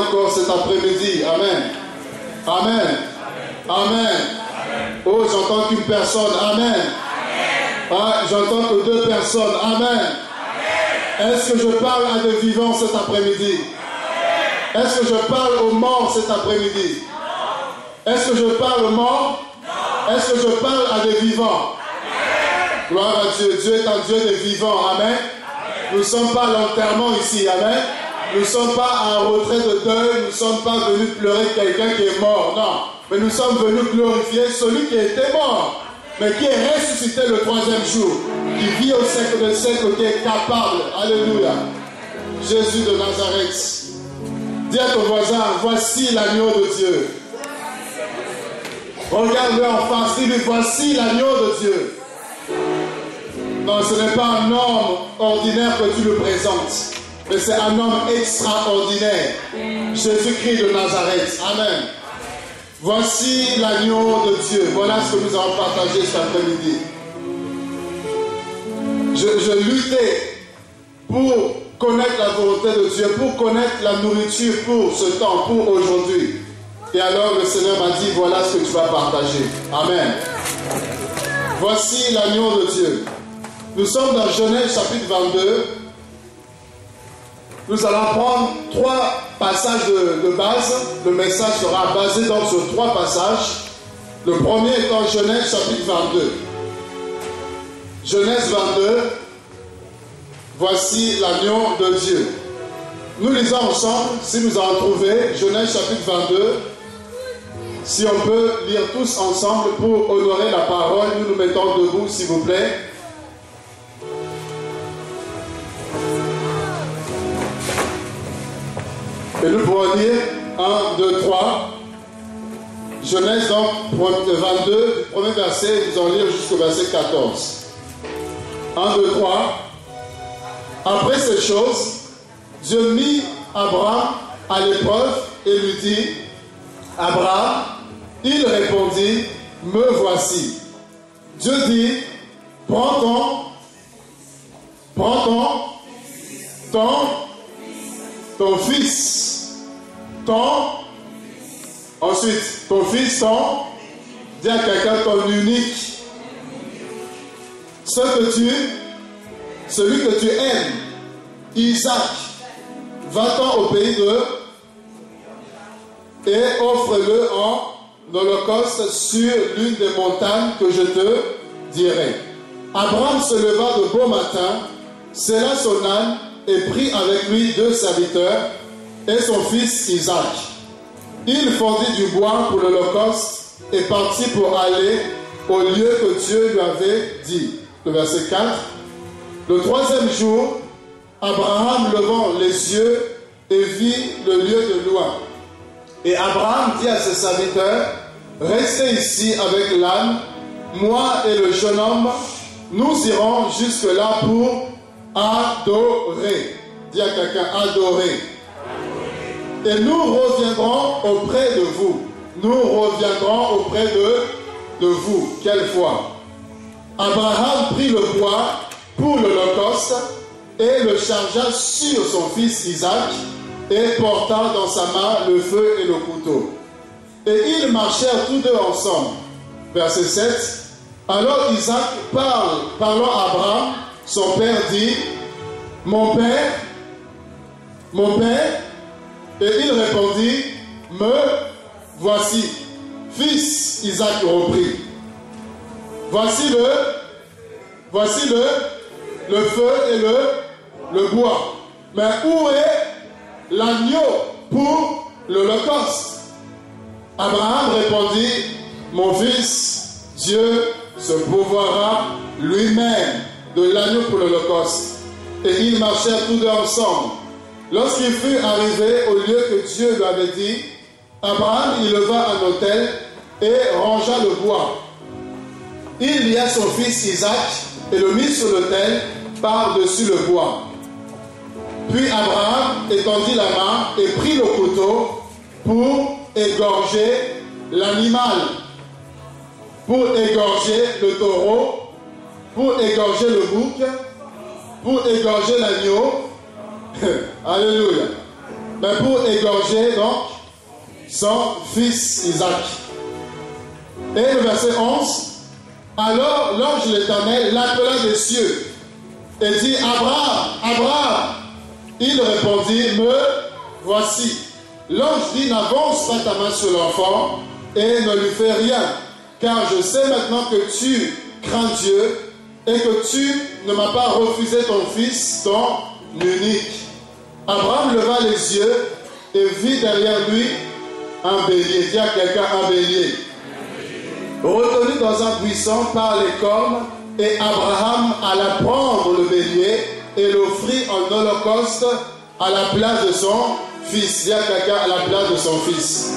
encore cet après-midi. Amen. Amen. Amen. Oh, j'entends qu'une personne. Amen. Ah, j'entends que deux personnes. Amen. Est-ce que je parle à des vivants cet après-midi? Est-ce que je parle aux morts cet après-midi? Est-ce que je parle aux morts? Est-ce que je parle à des vivants? Gloire à Dieu. Dieu est un Dieu des vivants. Amen. Nous ne sommes pas l'enterrement ici. Amen. Nous ne sommes pas un retrait de deuil. Nous ne sommes pas venus pleurer quelqu'un qui est mort. Non. Mais nous sommes venus glorifier celui qui était mort, mais qui est ressuscité le troisième jour, qui vit au siècle des siècles, qui est capable. Alléluia. Jésus de Nazareth. Dis à ton voisin, voici l'agneau de Dieu. Regarde-le en face, dis-lui, voici l'agneau de Dieu. Non, ce n'est pas un homme ordinaire que tu le présentes, mais c'est un homme extraordinaire. Jésus-Christ de Nazareth. Amen. Voici l'agneau de Dieu. Voilà ce que nous allons partager cet après-midi. Je, je luttais pour connaître la volonté de Dieu, pour connaître la nourriture pour ce temps, pour aujourd'hui. Et alors le Seigneur m'a dit, voilà ce que tu vas partager. Amen. Voici l'agneau de Dieu. Nous sommes dans Genèse chapitre 22. Nous allons prendre trois passages de, base. Le message sera basé donc sur trois passages. Le premier étant Genèse chapitre 22. Genèse 22. Voici l'agneau de Dieu. Nous lisons ensemble, si nous en trouvons, Genèse chapitre 22. Si on peut lire tous ensemble pour honorer la parole, nous nous mettons debout, s'il vous plaît. Et nous pourrons lire 1, 2, 3. Genèse donc 22, premier verset, nous allons lire jusqu'au verset 14. 1, 2, 3. Après ces choses, Dieu mit Abraham à l'épreuve et lui dit, Abraham, il répondit, me voici. Dieu dit, prends ton, prends ton, ton, ton fils, ton, ensuite, ton fils, ton, dis à quelqu'un ton unique, ce que tu, celui que tu aimes, Isaac, va-t'en au pays de, et offre-le en holocauste sur l'une des montagnes que je te dirai. Abraham se leva de beau matin, sella son âne et prit avec lui deux serviteurs et son fils Isaac. Il fondit du bois pour l'holocauste et partit pour aller au lieu que Dieu lui avait dit. Le verset 4. Le troisième jour, Abraham levant les yeux et vit le lieu de loin. Et Abraham dit à ses serviteurs, restez ici avec l'âne, moi et le jeune homme, nous irons jusque-là pour adorer. Dis à quelqu'un, adorer. Et nous reviendrons auprès de vous. Nous reviendrons auprès de, vous. Quelle foi. Abraham prit le bois pour l'Holocauste et le chargea sur son fils Isaac et porta dans sa main le feu et le couteau. Et ils marchèrent tous deux ensemble. Verset 7. Alors Isaac parle, parlant à Abraham, son père dit, Mon père, mon père, et il répondit, Me voici. Fils, Isaac reprit. Voici le, voici le, feu et le, le bois. Mais où est l'agneau pour l'Holocauste? Abraham répondit, Mon fils, Dieu se pourvoira lui-même de l'agneau pour l'Holocauste. Et ils marchèrent tous deux ensemble. Lorsqu'il fut arrivé au lieu que Dieu lui avait dit, Abraham il leva un autel et rangea le bois. Il lia son fils Isaac et le mit sur l'autel par-dessus le bois. Puis Abraham étendit la main et prit le couteau pour égorger l'animal, pour égorger le taureau, pour égorger le bouc, pour égorger l'agneau. Alléluia. Mais pour égorger donc son fils Isaac. Et le verset 11, alors l'ange l'Éternel l'appela des cieux et dit, Abraham, Abraham. Il répondit, me voici. L'ange dit, n'avance pas ta main sur l'enfant et ne lui fais rien, car je sais maintenant que tu crains Dieu et que tu ne m'as pas refusé ton fils, ton unique. Abraham leva les yeux et vit derrière lui un bélier. Dis à quelqu'un un bélier. Retenu dans un buisson par les cornes, et Abraham alla prendre le bélier et l'offrit en holocauste à la place de son fils. Dis à quelqu'un à la place de son fils.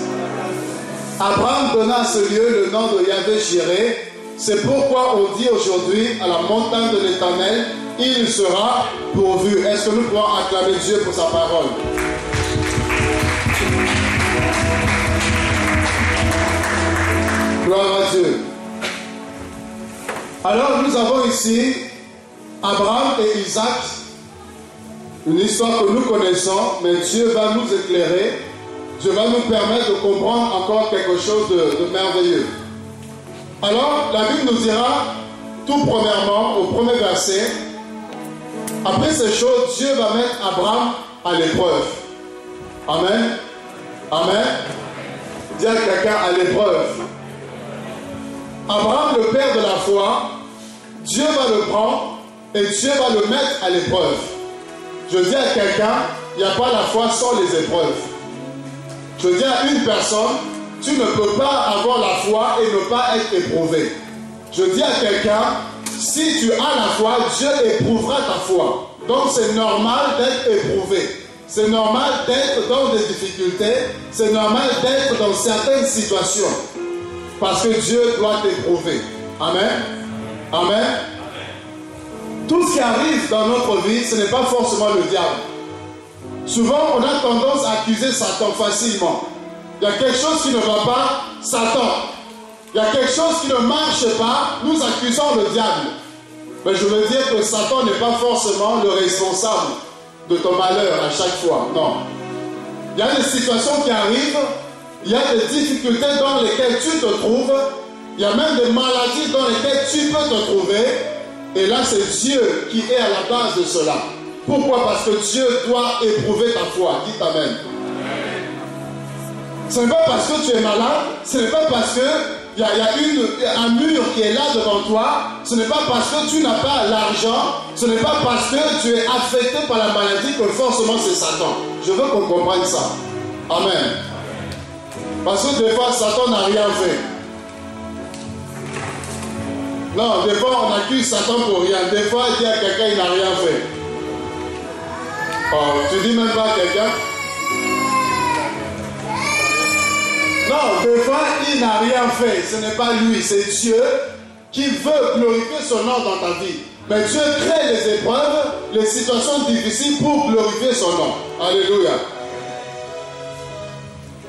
Abraham donna à ce lieu le nom de Yahvé Jiré. C'est pourquoi on dit aujourd'hui à la montagne de l'Éternel, il sera pourvu. Est-ce que nous pouvons acclamer Dieu pour sa parole? Gloire à Dieu. Alors nous avons ici Abraham et Isaac, une histoire que nous connaissons, mais Dieu va nous éclairer, Dieu va nous permettre de comprendre encore quelque chose de, de merveilleux. Alors la Bible nous dira, tout premièrement, au premier verset, après ces choses, Dieu va mettre Abraham à l'épreuve. Amen. Amen. Dis à quelqu'un à l'épreuve. Abraham, le père de la foi, Dieu va le prendre et Dieu va le mettre à l'épreuve. Je dis à quelqu'un, il n'y a pas la foi sans les épreuves. Je dis à une personne, tu ne peux pas avoir la foi et ne pas être éprouvé. Je dis à quelqu'un, si tu as la foi, Dieu éprouvera ta foi. Donc c'est normal d'être éprouvé. C'est normal d'être dans des difficultés. C'est normal d'être dans certaines situations. Parce que Dieu doit t'éprouver. Amen. Amen. Tout ce qui arrive dans notre vie, ce n'est pas forcément le diable. Souvent, on a tendance à accuser Satan facilement. Il y a quelque chose qui ne va pas, Satan. Il y a quelque chose qui ne marche pas, nous accusons le diable. Mais je veux dire que Satan n'est pas forcément le responsable de ton malheur à chaque fois. Non. Il y a des situations qui arrivent, il y a des difficultés dans lesquelles tu te trouves, il y a même des maladies dans lesquelles tu peux te trouver. Et là, c'est Dieu qui est à la base de cela. Pourquoi? Parce que Dieu doit éprouver ta foi. Dites Amen. Ce n'est pas parce que tu es malade, ce n'est pas parce que il y a, y a une, un mur qui est là devant toi, ce n'est pas parce que tu n'as pas l'argent, ce n'est pas parce que tu es affecté par la maladie que forcément c'est Satan. Je veux qu'on comprenne ça. Amen. Parce que des fois, Satan n'a rien fait. Non, des fois, on accuse Satan pour rien. Des fois, il dit à quelqu'un, il n'a rien fait. Oh, tu dis même pas à quelqu'un. Non, fois, il n'a rien fait. Ce n'est pas lui, c'est Dieu qui veut glorifier son nom dans ta vie. Mais Dieu crée les épreuves, les situations difficiles pour glorifier son nom. Alléluia.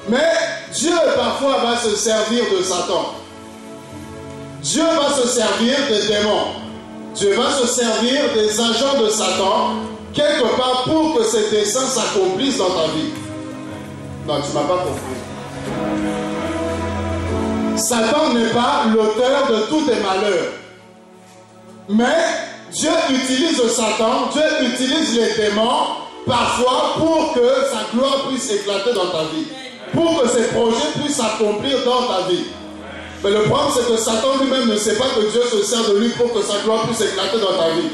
Mais Dieu parfois va se servir de Satan. Dieu va se servir des démons. Dieu va se servir des agents de Satan quelque part pour que ses desseins s'accomplissent dans ta vie. Non, tu ne m'as pas compris. Satan n'est pas l'auteur de tous tes malheurs. Mais Dieu utilise Satan, Dieu utilise les démons parfois pour que sa gloire puisse éclater dans ta vie. Pour que ses projets puissent s'accomplir dans ta vie. Mais le problème, c'est que Satan lui-même ne sait pas que Dieu se sert de lui pour que sa gloire puisse éclater dans ta vie.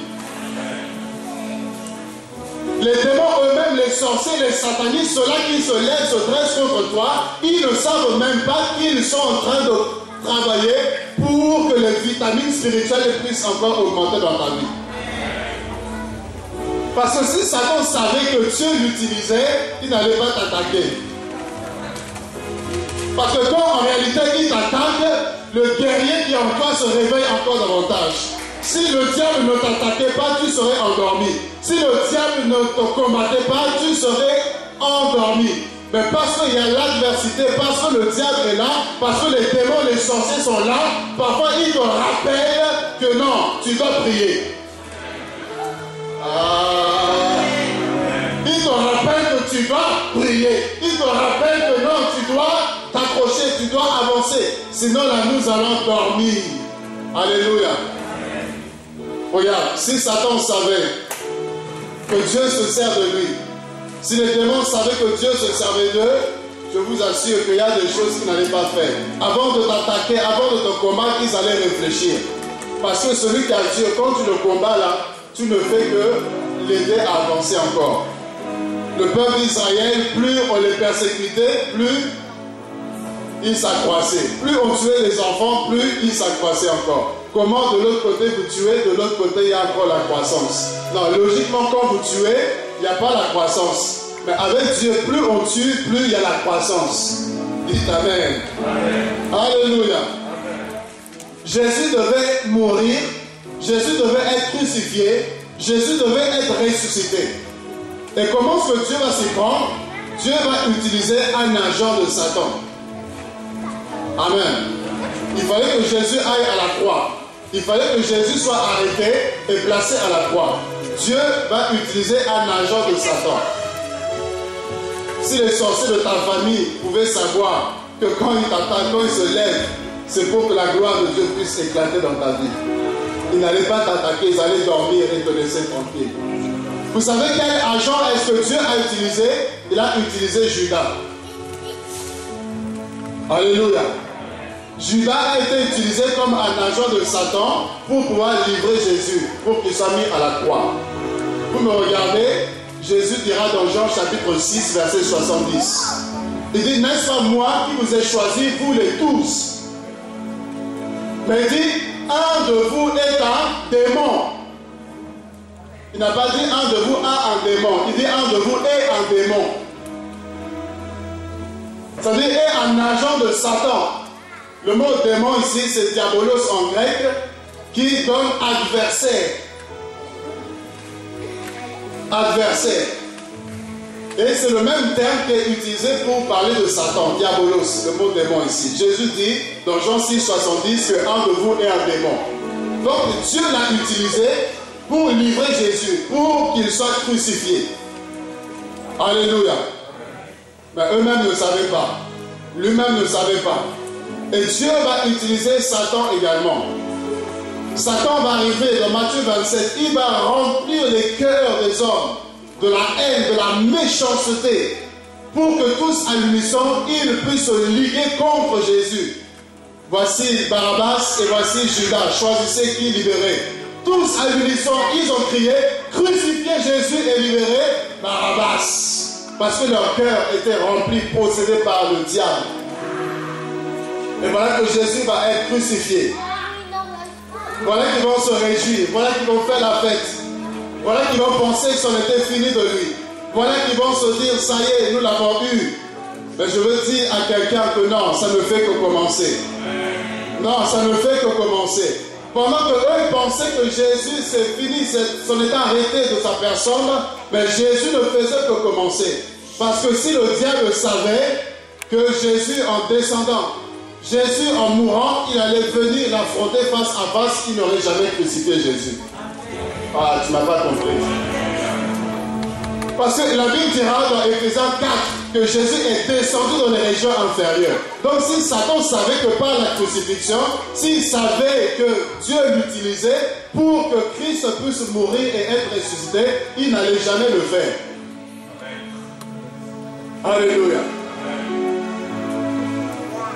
Les démons eux-mêmes, les sorciers, les satanistes, ceux-là qui se lèvent, se dressent contre toi, ils ne savent même pas qu'ils sont en train de travailler pour que les vitamines spirituelles puissent encore augmenter dans ta vie. Parce que si Satan savait que Dieu l'utilisait, il n'allait pas t'attaquer. Parce que quand en réalité il t'attaque, le guerrier qui est en toi se réveille encore davantage. Si le diable ne t'attaquait pas, tu serais endormi. Si le diable ne te combattait pas, tu serais endormi. Mais parce qu'il y a l'adversité, parce que le diable est là, parce que les démons, les sorciers sont là, parfois ils te rappellent que non, tu dois prier. Ah. Il te rappelle que tu dois prier. Il te rappelle que non, tu dois t'accrocher, tu dois avancer. Sinon là, nous allons dormir. Alléluia. Regarde, si Satan savait que Dieu se sert de lui, si les démons savaient que Dieu se servait d'eux, je vous assure qu'il y a des choses qu'ils n'allaient pas faire. Avant de t'attaquer, avant de te combattre, ils allaient réfléchir. Parce que celui qui a Dieu, quand tu le combats là, tu ne fais que l'aider à avancer encore. Le peuple d'Israël, plus on les persécutait, plus ils s'accroissaient. Plus on tuait les enfants, plus ils s'accroissaient encore. Comment de l'autre côté vous tuez, de l'autre côté il y a encore la croissance. Non, logiquement, quand vous tuez, il n'y a pas la croissance. Mais avec Dieu, plus on tue, plus il y a la croissance. Dites Amen. Alléluia. Jésus devait mourir, Jésus devait être crucifié, Jésus devait être ressuscité. Et comment est-ce que Dieu va s'y prendre? Dieu va utiliser un agent de Satan. Amen. Il fallait que Jésus aille à la croix. Il fallait que Jésus soit arrêté et placé à la croix. Dieu va utiliser un agent de Satan. Si les sorciers de ta famille pouvaient savoir que quand ils t'attaquent, quand ils se lèvent, c'est pour que la gloire de Dieu puisse éclater dans ta vie. Ils n'allaient pas t'attaquer, ils allaient dormir et te laisser tranquille. Vous savez quel agent est-ce que Dieu a utilisé? Il a utilisé Judas. Alléluia. Judas a été utilisé comme un agent de Satan pour pouvoir livrer Jésus, pour qu'il soit mis à la croix. Vous me regardez, Jésus dira dans Jean chapitre 6, verset 70. Il dit, n'est-ce pas moi qui vous ai choisi, vous les tous? Mais il dit, un de vous est un démon. Il n'a pas dit un de vous a un démon. Il dit un de vous est un démon. Ça veut dire est un agent de Satan. Le mot démon ici, c'est diabolos en grec, qui donne adversaire. Adversaire. Et c'est le même terme qui est utilisé pour parler de Satan, diabolos, le mot démon ici. Jésus dit dans Jean 6, 70 que un de vous est un démon. Donc Dieu l'a utilisé pour livrer Jésus, pour qu'il soit crucifié. Alléluia. Mais eux-mêmes ne savaient pas. Lui-même ne savait pas. Et Dieu va utiliser Satan également. Satan va arriver dans Matthieu 27, il va remplir les cœurs des hommes de la haine, de la méchanceté, pour que tous à l'unisson, ils puissent se liguer contre Jésus. Voici Barabbas et voici Judas. Choisissez qui libérer. Tous à l'unisson, ils ont crié, crucifiez Jésus et libérez Barabbas. Parce que leur cœur était rempli, possédé par le diable. Et voilà que Jésus va être crucifié. Voilà qu'ils vont se réjouir. Voilà qu'ils vont faire la fête. Voilà qu'ils vont penser que c'en était fini de lui. Voilà qu'ils vont se dire, ça y est, nous l'avons eu. Mais je veux dire à quelqu'un que non, ça ne fait que commencer. Non, ça ne fait que commencer. Pendant que eux pensaient que Jésus, c'est fini, son état arrêté de sa personne, mais Jésus ne faisait que commencer. Parce que si le diable savait que Jésus, en descendant, Jésus, en mourant, il allait venir l'affronter face à face, il n'aurait jamais crucifié Jésus. Ah, tu m'as pas compris. Parce que la Bible dira dans Ephésiens 4 que Jésus est descendu dans les régions inférieures. Donc si Satan savait que par la crucifixion, s'il savait que Dieu l'utilisait pour que Christ puisse mourir et être ressuscité, il n'allait jamais le faire. Alléluia.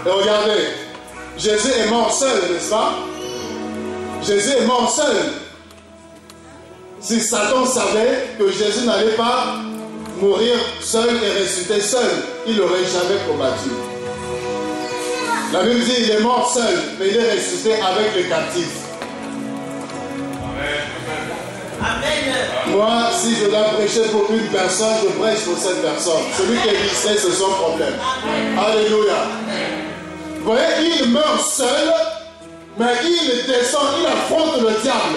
Et regardez, Jésus est mort seul, n'est-ce pas? Jésus est mort seul. Si Satan savait que Jésus n'allait pas mourir seul et ressusciter seul, il n'aurait jamais combattu. La Bible dit il est mort seul, mais il est ressuscité avec les captifs. Amen. Moi, si je dois prêcher pour une personne, je prêche pour cette personne. Celui qui est distrait, c'est son problème. Alléluia. Vous voyez, il meurt seul, mais il descend, il affronte le diable.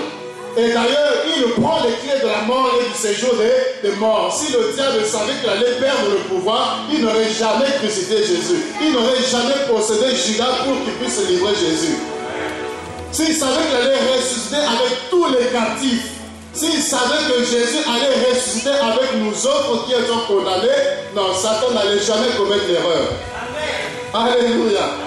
Et d'ailleurs, il prend les clés de la mort et du séjour des, des morts. Si le diable savait qu'il allait perdre le pouvoir, il n'aurait jamais crucifié Jésus. Il n'aurait jamais possédé Judas pour qu'il puisse livrer Jésus. S'il savait qu'il allait ressusciter avec tous les captifs, s'il savait que Jésus allait ressusciter avec nous autres qui étions condamnés, non, Satan n'allait jamais commettre l'erreur. Alléluia.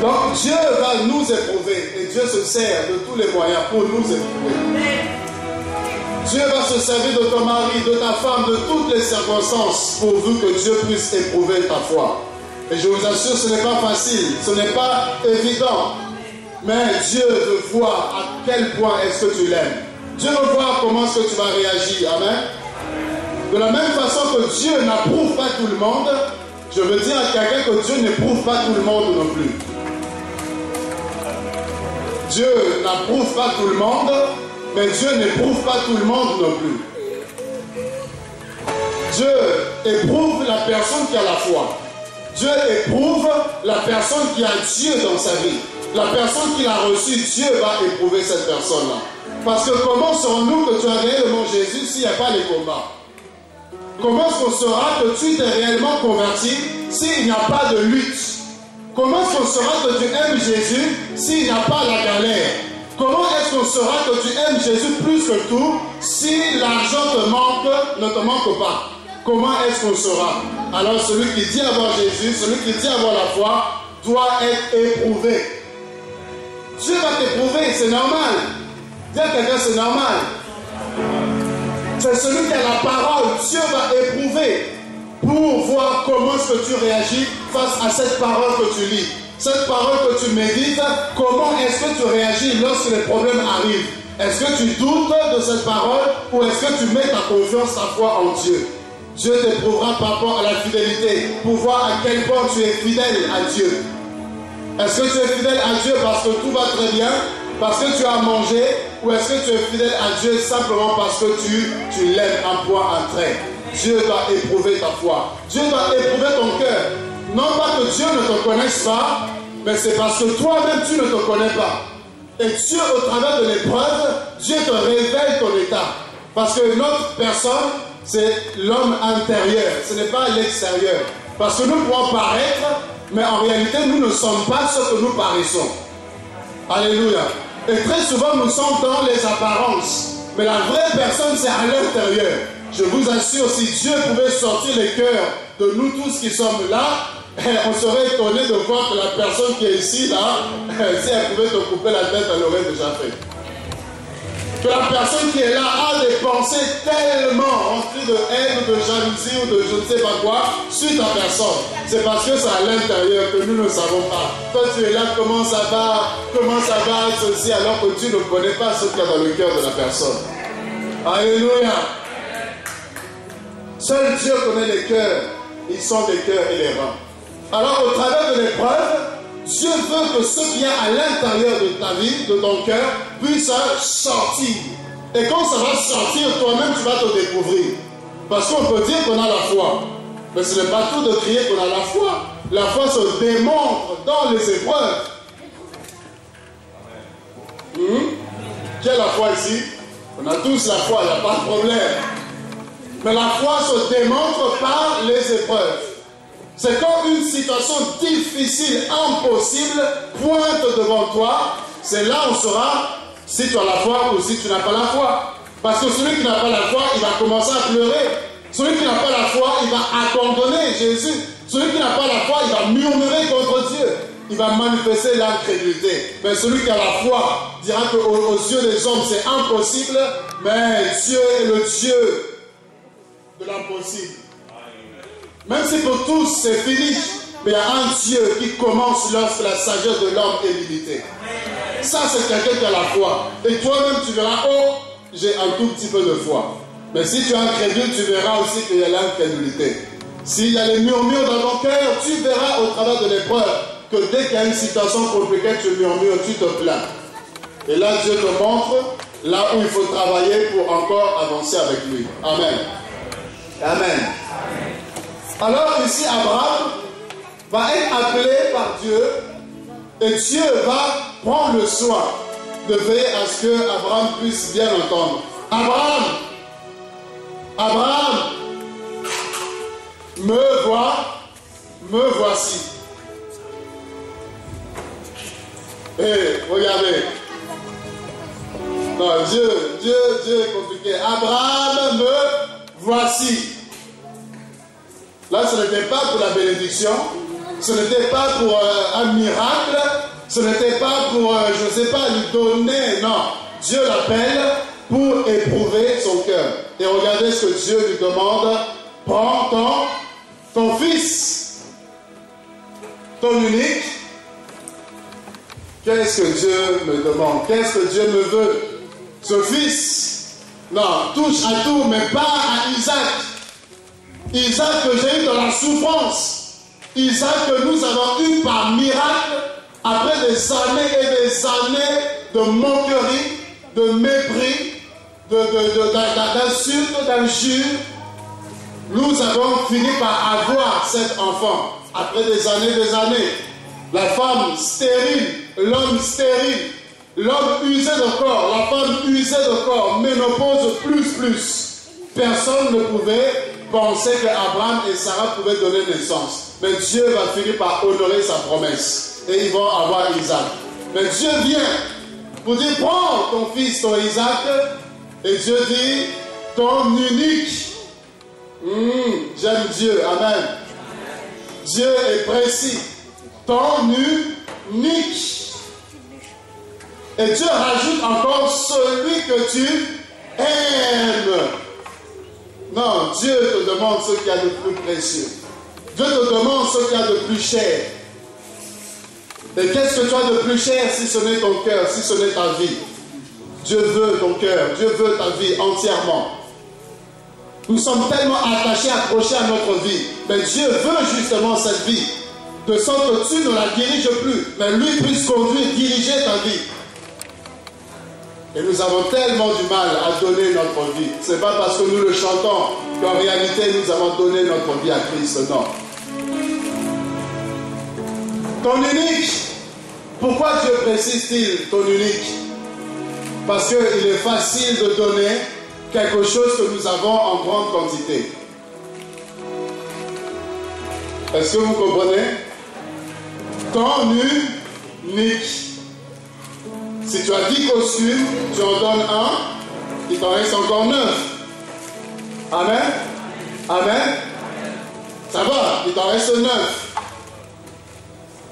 Donc Dieu va nous éprouver et Dieu se sert de tous les moyens pour nous éprouver. Dieu va se servir de ton mari, de ta femme, de toutes les circonstances pourvu que Dieu puisse éprouver ta foi. Et je vous assure, ce n'est pas facile, ce n'est pas évident. Mais Dieu veut voir à quel point est-ce que tu l'aimes. Dieu veut voir comment est-ce que tu vas réagir. Amen. De la même façon que Dieu n'approuve pas tout le monde, je veux dire à quelqu'un que Dieu n'éprouve pas tout le monde non plus. Dieu n'approuve pas tout le monde, mais Dieu n'éprouve pas tout le monde non plus. Dieu éprouve la personne qui a la foi. Dieu éprouve la personne qui a Dieu dans sa vie. La personne qui l'a reçu, Dieu va éprouver cette personne-là. Parce que comment saurons-nous que tu as réellement Jésus s'il n'y a pas les combats? Comment est-ce qu'on saura que tu t'es réellement converti s'il n'y a pas de lutte? Comment est-ce qu'on saura que tu aimes Jésus s'il n'y a pas la galère? Comment est-ce qu'on saura que tu aimes Jésus plus que tout si l'argent te manque, ne te manque pas? Comment est-ce qu'on saura? Alors celui qui dit avoir Jésus, celui qui dit avoir la foi, doit être éprouvé. Dieu va t'éprouver, c'est normal. Dis à quelqu'un, c'est normal. C'est celui qui a la parole. Dieu va éprouver pour voir comment est-ce que tu réagis face à cette parole que tu lis. Cette parole que tu médites, comment est-ce que tu réagis lorsque les problèmes arrivent? Est-ce que tu doutes de cette parole ou est-ce que tu mets ta confiance, ta foi en Dieu? Dieu t'éprouvera par rapport à la fidélité pour voir à quel point tu es fidèle à Dieu. Est-ce que tu es fidèle à Dieu parce que tout va très bien, parce que tu as mangé, ou est-ce que tu es fidèle à Dieu simplement parce que tu, tu l'aimes un point, un trait Dieu doit éprouver ta foi. Dieu doit éprouver ton cœur. Non pas que Dieu ne te connaisse pas, mais c'est parce que toi-même tu ne te connais pas. Et Dieu, au travers de l'épreuve, Dieu te révèle ton état. Parce que notre personne, c'est l'homme intérieur, ce n'est pas l'extérieur. Parce que nous pouvons paraître, mais en réalité, nous ne sommes pas ce que nous paraissons. Alléluia. Et très souvent, nous sommes dans les apparences. Mais la vraie personne, c'est à l'intérieur. Je vous assure, si Dieu pouvait sortir les cœurs de nous tous qui sommes là, on serait étonné de voir que la personne qui est ici, là, si elle pouvait te couper la tête, elle l'aurait déjà fait. Que la personne qui est là a des pensées tellement remplies de haine, de jalousie ou de je ne sais pas quoi suite à personne. C'est parce que c'est à l'intérieur que nous ne savons pas. Toi, tu es là, comment ça va, comment ça va, ceci, alors que tu ne connais pas ce qu'il y a dans le cœur de la personne. Alléluia. Seul Dieu connaît les cœurs. Ils sont les cœurs et. Alors, au travers de l'épreuve, Dieu veut que ce qui est à l'intérieur de ta vie, de ton cœur, puisse sortir. Et quand ça va sortir, toi-même, tu vas te découvrir. Parce qu'on peut dire qu'on a la foi. Mais ce n'est pas tout de crier qu'on a la foi. La foi se démontre dans les épreuves. Hmm? Qui a la foi ici? On a tous la foi, il n'y a pas de problème. Mais la foi se démontre par les épreuves. C'est quand une situation difficile, impossible, pointe devant toi, c'est là où on saura si tu as la foi ou si tu n'as pas la foi. Parce que celui qui n'a pas la foi, il va commencer à pleurer. Celui qui n'a pas la foi, il va abandonner Jésus. Celui qui n'a pas la foi, il va murmurer contre Dieu. Il va manifester l'incrédulité. Mais celui qui a la foi dira qu'aux aux yeux des hommes, c'est impossible, mais Dieu est le Dieu de l'impossible. Même si pour tous c'est fini, mais il y a un Dieu qui commence lorsque la sagesse de l'homme est limitée. Ça, c'est quelqu'un qui a la foi. Et toi-même, tu verras, oh, j'ai un tout petit peu de foi. Mais si tu es incrédule, tu verras aussi qu'il y a l'incrédulité. S'il y a les murmures dans ton cœur, tu verras au travers de l'épreuve que dès qu'il y a une situation compliquée, tu murmures, tu te plains. Et là, Dieu te montre là où il faut travailler pour encore avancer avec lui. Amen. Amen. Alors ici, Abraham va être appelé par Dieu et Dieu va prendre le soin de veiller à ce que Abraham puisse bien entendre. Abraham, Abraham, me vois, me voici. Et regardez. Non, Dieu, Dieu, Dieu est compliqué. Abraham, me voici. Là, ce n'était pas pour la bénédiction, ce n'était pas pour euh, un miracle, ce n'était pas pour, euh, je ne sais pas, lui donner, non. Dieu l'appelle pour éprouver son cœur. Et regardez ce que Dieu lui demande. Prends ton, ton fils, ton unique. Qu'est-ce que Dieu me demande? Qu'est-ce que Dieu me veut? Ce fils, non, touche à tout, mais pas à Isaac. Isaac que j'ai eu dans la souffrance. Isaac que nous avons eu par miracle après des années et des années de moquerie, de mépris, d'insultes, d'injures. Nous avons fini par avoir cet enfant après des années et des années. La femme stérile, l'homme stérile, l'homme usé de corps, la femme usée de corps, ménopause plus plus. Personne ne pouvait penser qu'Abraham et Sarah pouvaient donner naissance. Mais Dieu va finir par honorer sa promesse. Et ils vont avoir Isaac. Mais Dieu vient pour dire, prends ton fils, ton Isaac. Et Dieu dit, ton unique. Hmm, j'aime Dieu. Amen. Dieu est précis. Ton unique. Et Dieu rajoute encore celui que tu aimes. Non, Dieu te demande ce qu'il y a de plus précieux. Dieu te demande ce qu'il y a de plus cher. Et qu'est-ce que tu as de plus cher si ce n'est ton cœur, si ce n'est ta vie? Dieu veut ton cœur, Dieu veut ta vie entièrement. Nous sommes tellement attachés, accrochés à notre vie. Mais Dieu veut justement cette vie. De sorte que tu ne la diriges plus, mais lui puisse conduire, diriger ta vie. Et nous avons tellement du mal à donner notre vie. Ce n'est pas parce que nous le chantons qu'en réalité nous avons donné notre vie à Christ. Non. Ton unique. Pourquoi Dieu précise-t-il ton unique? Parce qu'il est facile de donner quelque chose que nous avons en grande quantité. Est-ce que vous comprenez? Ton unique. Si tu as 10 costumes, tu en donnes un, il t'en reste encore 9. Amen? Amen? Ça va, il t'en reste 9.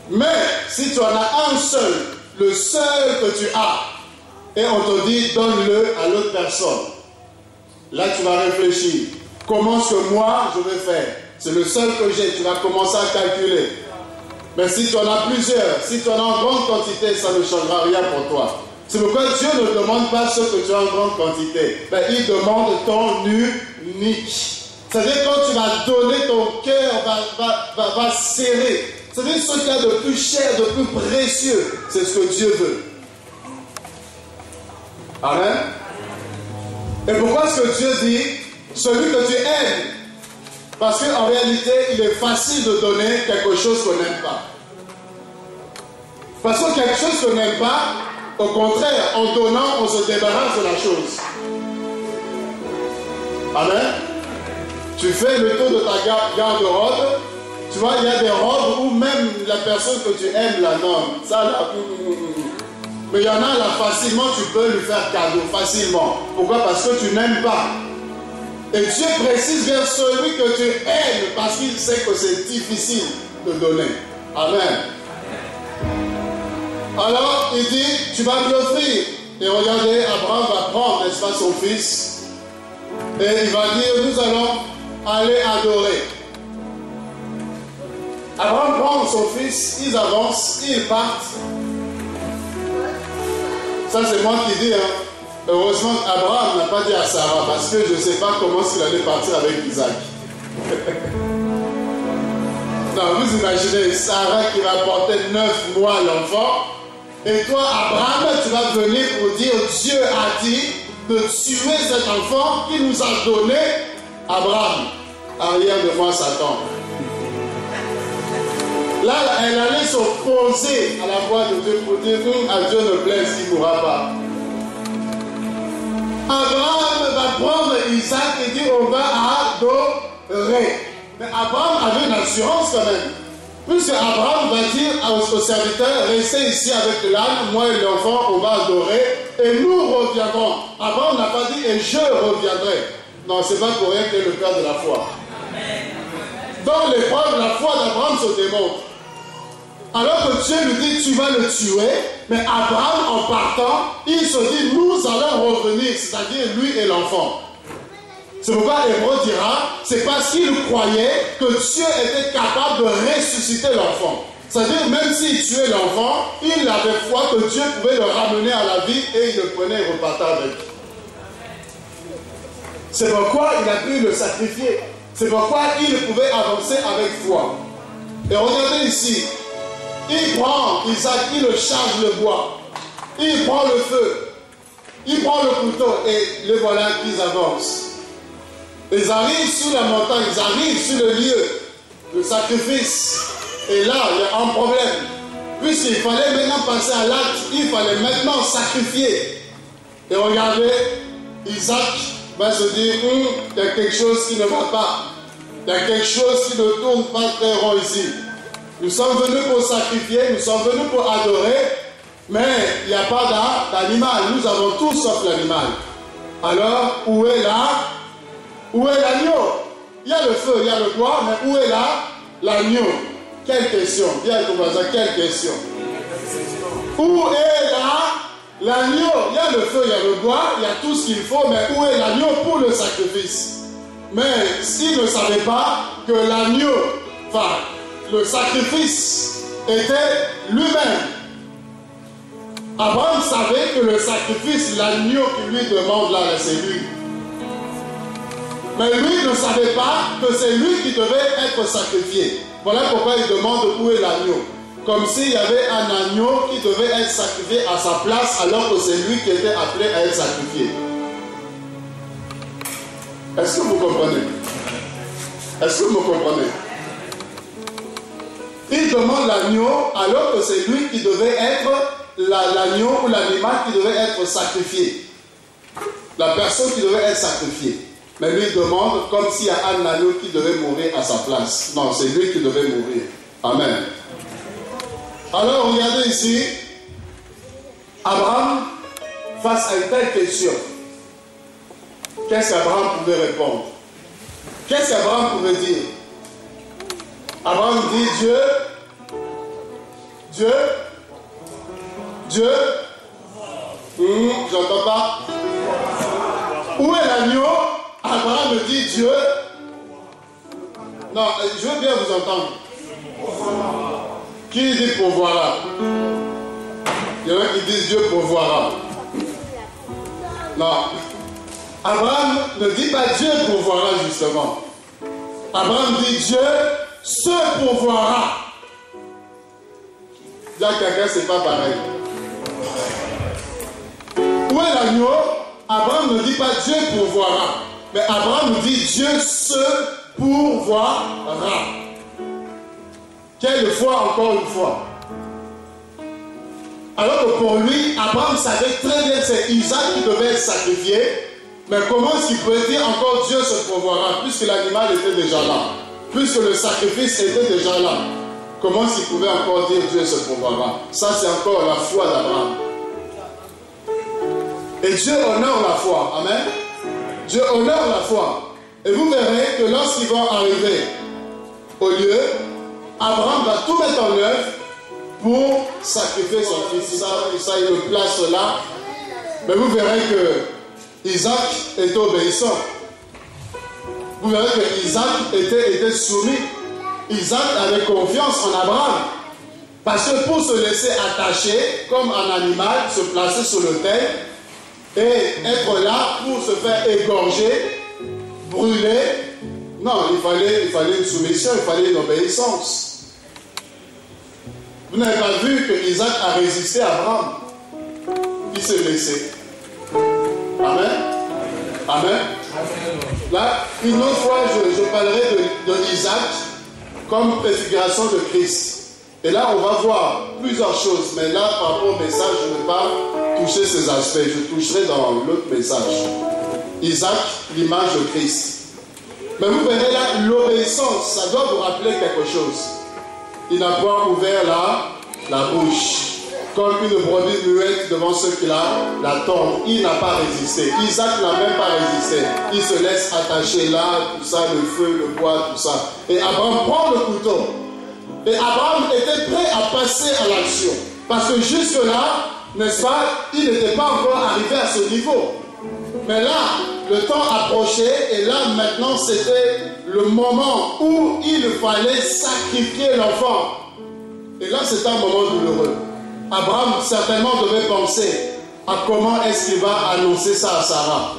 Mais si tu en as un seul, le seul que tu as, et on te dit donne-le à l'autre personne, là tu vas réfléchir. Comment ce que moi je vais faire? C'est le seul que j'ai, tu vas commencer à calculer. Mais si tu en as plusieurs, si tu en as en grande quantité, ça ne changera rien pour toi. C'est pourquoi Dieu ne demande pas ce que tu as en grande quantité. Mais il demande ton unique. C'est-à-dire quand tu vas donner, ton cœur va, va, serrer. C'est-à-dire ce qu'il y a de plus cher, de plus précieux, c'est ce que Dieu veut. Amen. Et pourquoi est-ce que Dieu dit celui que tu aimes parce qu'en réalité, il est facile de donner quelque chose qu'on n'aime pas. Parce que quelque chose qu'on n'aime pas, au contraire, en donnant, on se débarrasse de la chose. Amen. Tu fais le tour de ta garde-robe. Tu vois, il y a des robes où même la personne que tu aimes la nomme. Ça, là, hum, hum, hum, mais il y en a là, facilement, tu peux lui faire cadeau, facilement. Pourquoi? Parce que tu n'aimes pas. Et Dieu précise vers celui que tu aimes parce qu'il sait que c'est difficile de donner. Amen. Alors il dit, tu vas me l'offrir. Et regardez, Abraham va prendre, n'est-ce pas, son fils. Et il va dire, nous allons aller adorer. Abraham prend son fils, ils avancent, ils partent. Ça c'est moi qui dis, hein. Heureusement qu'Abraham n'a pas dit à Sarah, parce que je ne sais pas comment il allait partir avec Isaac. vous imaginez Sarah qui va porter neuf mois l'enfant, et toi, Abraham, tu vas venir pour dire Dieu a dit de tuer cet enfant qu'il nous a donné, Abraham. Arrière de moi, Satan. Là, elle allait s'opposer à la voix de Dieu pour dire à Dieu ne plaise, il ne pourra pas. Abraham va prendre Isaac et dire on va adorer. Mais Abraham avait une assurance quand même. Puisque Abraham va dire aux serviteurs, restez ici avec l'âne, moi et l'enfant, on va adorer, et nous reviendrons. Abraham n'a pas dit, et je reviendrai. Non, c'est pas pour rien est le père de la foi. Dans l'épreuve, la foi d'Abraham se démontre. Alors que Dieu lui dit, tu vas le tuer, mais Abraham, en partant, il se dit, nous allons revenir, c'est-à-dire lui et l'enfant. C'est pourquoi Hébreu dira, c'est parce qu'il croyait que Dieu était capable de ressusciter l'enfant. C'est-à-dire, même s'il tuait l'enfant, il avait foi que Dieu pouvait le ramener à la vie et il le prenait et repartait avec. C'est pourquoi il a pu le sacrifier. C'est pourquoi il pouvait avancer avec foi. Et regardez ici, il prend Isaac, il le charge le bois, il prend le feu, il prend le couteau et le voilà qu'ils avancent. Ils arrivent sur la montagne, ils arrivent sur le lieu de sacrifice. Et là, il y a un problème. Puisqu'il fallait maintenant passer à l'acte, il fallait maintenant sacrifier. Et regardez, Isaac va se dire, hum, il y a quelque chose qui ne va pas. Il y a quelque chose qui ne tourne pas très rond ici. Nous sommes venus pour sacrifier, nous sommes venus pour adorer, mais il n'y a pas d'animal. Nous avons tout sauf l'animal. Alors, où est là où est l'agneau? Il y a le feu, il y a le bois, mais où est là l'agneau? Quelle question. Viens ton voisin, quelle question. Où est là l'agneau? Il y a le feu, il y a le bois, il y a tout ce qu'il faut, mais où est l'agneau pour le sacrifice? Mais s'il ne savait pas que l'agneau, enfin, le sacrifice était lui-même. Abraham savait que le sacrifice, l'agneau qui lui demande là, c'est lui. Mais lui ne savait pas que c'est lui qui devait être sacrifié. Voilà pourquoi il demande où est l'agneau. Comme s'il y avait un agneau qui devait être sacrifié à sa place alors que c'est lui qui était appelé à être sacrifié. Est-ce que vous comprenez? Est-ce que vous comprenez? Il demande l'agneau alors que c'est lui qui devait être l'agneau ou l'animal qui devait être sacrifié. La personne qui devait être sacrifiée. Mais lui demande comme s'il y a un agneau qui devait mourir à sa place. Non, c'est lui qui devait mourir. Amen. Alors, regardez ici, Abraham, face à une telle question, qu'est-ce qu'Abraham pouvait répondre? Qu'est-ce qu'Abraham pouvait dire? Abraham dit Dieu, Dieu, Dieu, hum, j'entends pas. Où est l'agneau? Abraham dit Dieu. Non, je veux bien vous entendre. Qui dit pourvoira Il y en a qui disent Dieu pourvoira. Non. Abraham ne dit pas Dieu pourvoira justement. Abraham dit Dieu se pourvoira. Là, quelqu'un, c'est pas pareil. Où est l'agneau? Abraham ne dit pas Dieu pourvoira. Mais Abraham nous dit Dieu se pourvoira. Quelle foi encore une fois Alors que pour lui, Abraham savait très bien que c'est Isaac qui devait être sacrifié. Mais comment est-ce qu'il pouvait dire encore Dieu se pourvoira puisque l'animal était déjà là? Puisque le sacrifice était déjà là. Comment qu'il pouvait encore dire Dieu se pourvoira? Ça, c'est encore la foi d'Abraham. Et Dieu honore la foi. Amen. Dieu honore la foi. Et vous verrez que lorsqu'ils vont arriver au lieu, Abraham va tout mettre en œuvre pour sacrifier son fils. Ça, ça il le place là. Mais vous verrez que Isaac est obéissant. Vous verrez que Isaac était, était soumis. Isaac avait confiance en Abraham. Parce que pour se laisser attacher comme un animal, se placer sur le terre, et être là pour se faire égorger, brûler. Non, il fallait, il fallait une soumission, il fallait une obéissance. Vous n'avez pas vu que Isaac a résisté à Abraham. il s'est laissé. Amen. Amen. Là, une autre fois, je, parlerai de, Isaac comme préfiguration de Christ. Et là, on va voir plusieurs choses. Mais là, par rapport au message, je ne vais pas toucher ces aspects. Je toucherai dans l'autre message. Isaac, l'image de Christ. Mais vous verrez là, l'obéissance, ça doit vous rappeler quelque chose. Il n'a pas ouvert la, la bouche. Comme une brebis muette devant ceux qui l'attendent. Il n'a pas résisté. Isaac n'a même pas résisté. Il se laisse attacher là, tout ça, le feu, le bois, tout ça. Et Abraham prend le couteau. Et Abraham était prêt à passer à l'action. Parce que jusque-là, n'est-ce pas, il n'était pas encore arrivé à ce niveau. Mais là, le temps approchait et là, maintenant, c'était le moment où il fallait sacrifier l'enfant. Et là, c'était un moment douloureux. Abraham certainement devait penser à comment est-ce qu'il va annoncer ça à Sarah.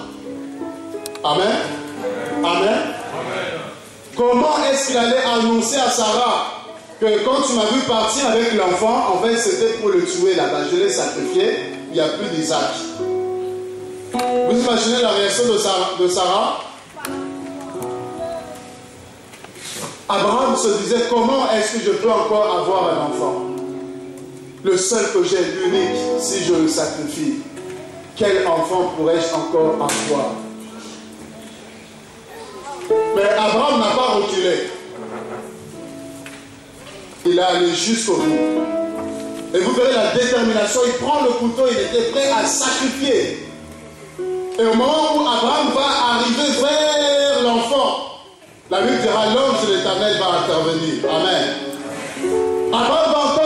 Amen. Amen. Comment est-ce qu'il allait annoncer à Sarah que quand tu m'as vu partir avec l'enfant, en fait c'était pour le tuer là-bas. Je l'ai sacrifié, il n'y a plus d'Isaac. Vous imaginez la réaction de Sarah, de Sarah? Abraham se disait comment est-ce que je peux encore avoir un enfant? Le seul que j'ai, l'unique, si je le sacrifie, quel enfant pourrais-je encore avoir? Mais Abraham n'a pas reculé. Il est allé jusqu'au bout. Et vous verrez la détermination. Il prend le couteau, il était prêt à sacrifier. Et au moment où Abraham va arriver vers l'enfant, la Bible dira l'ange de l'éternel va intervenir. Amen. Abraham va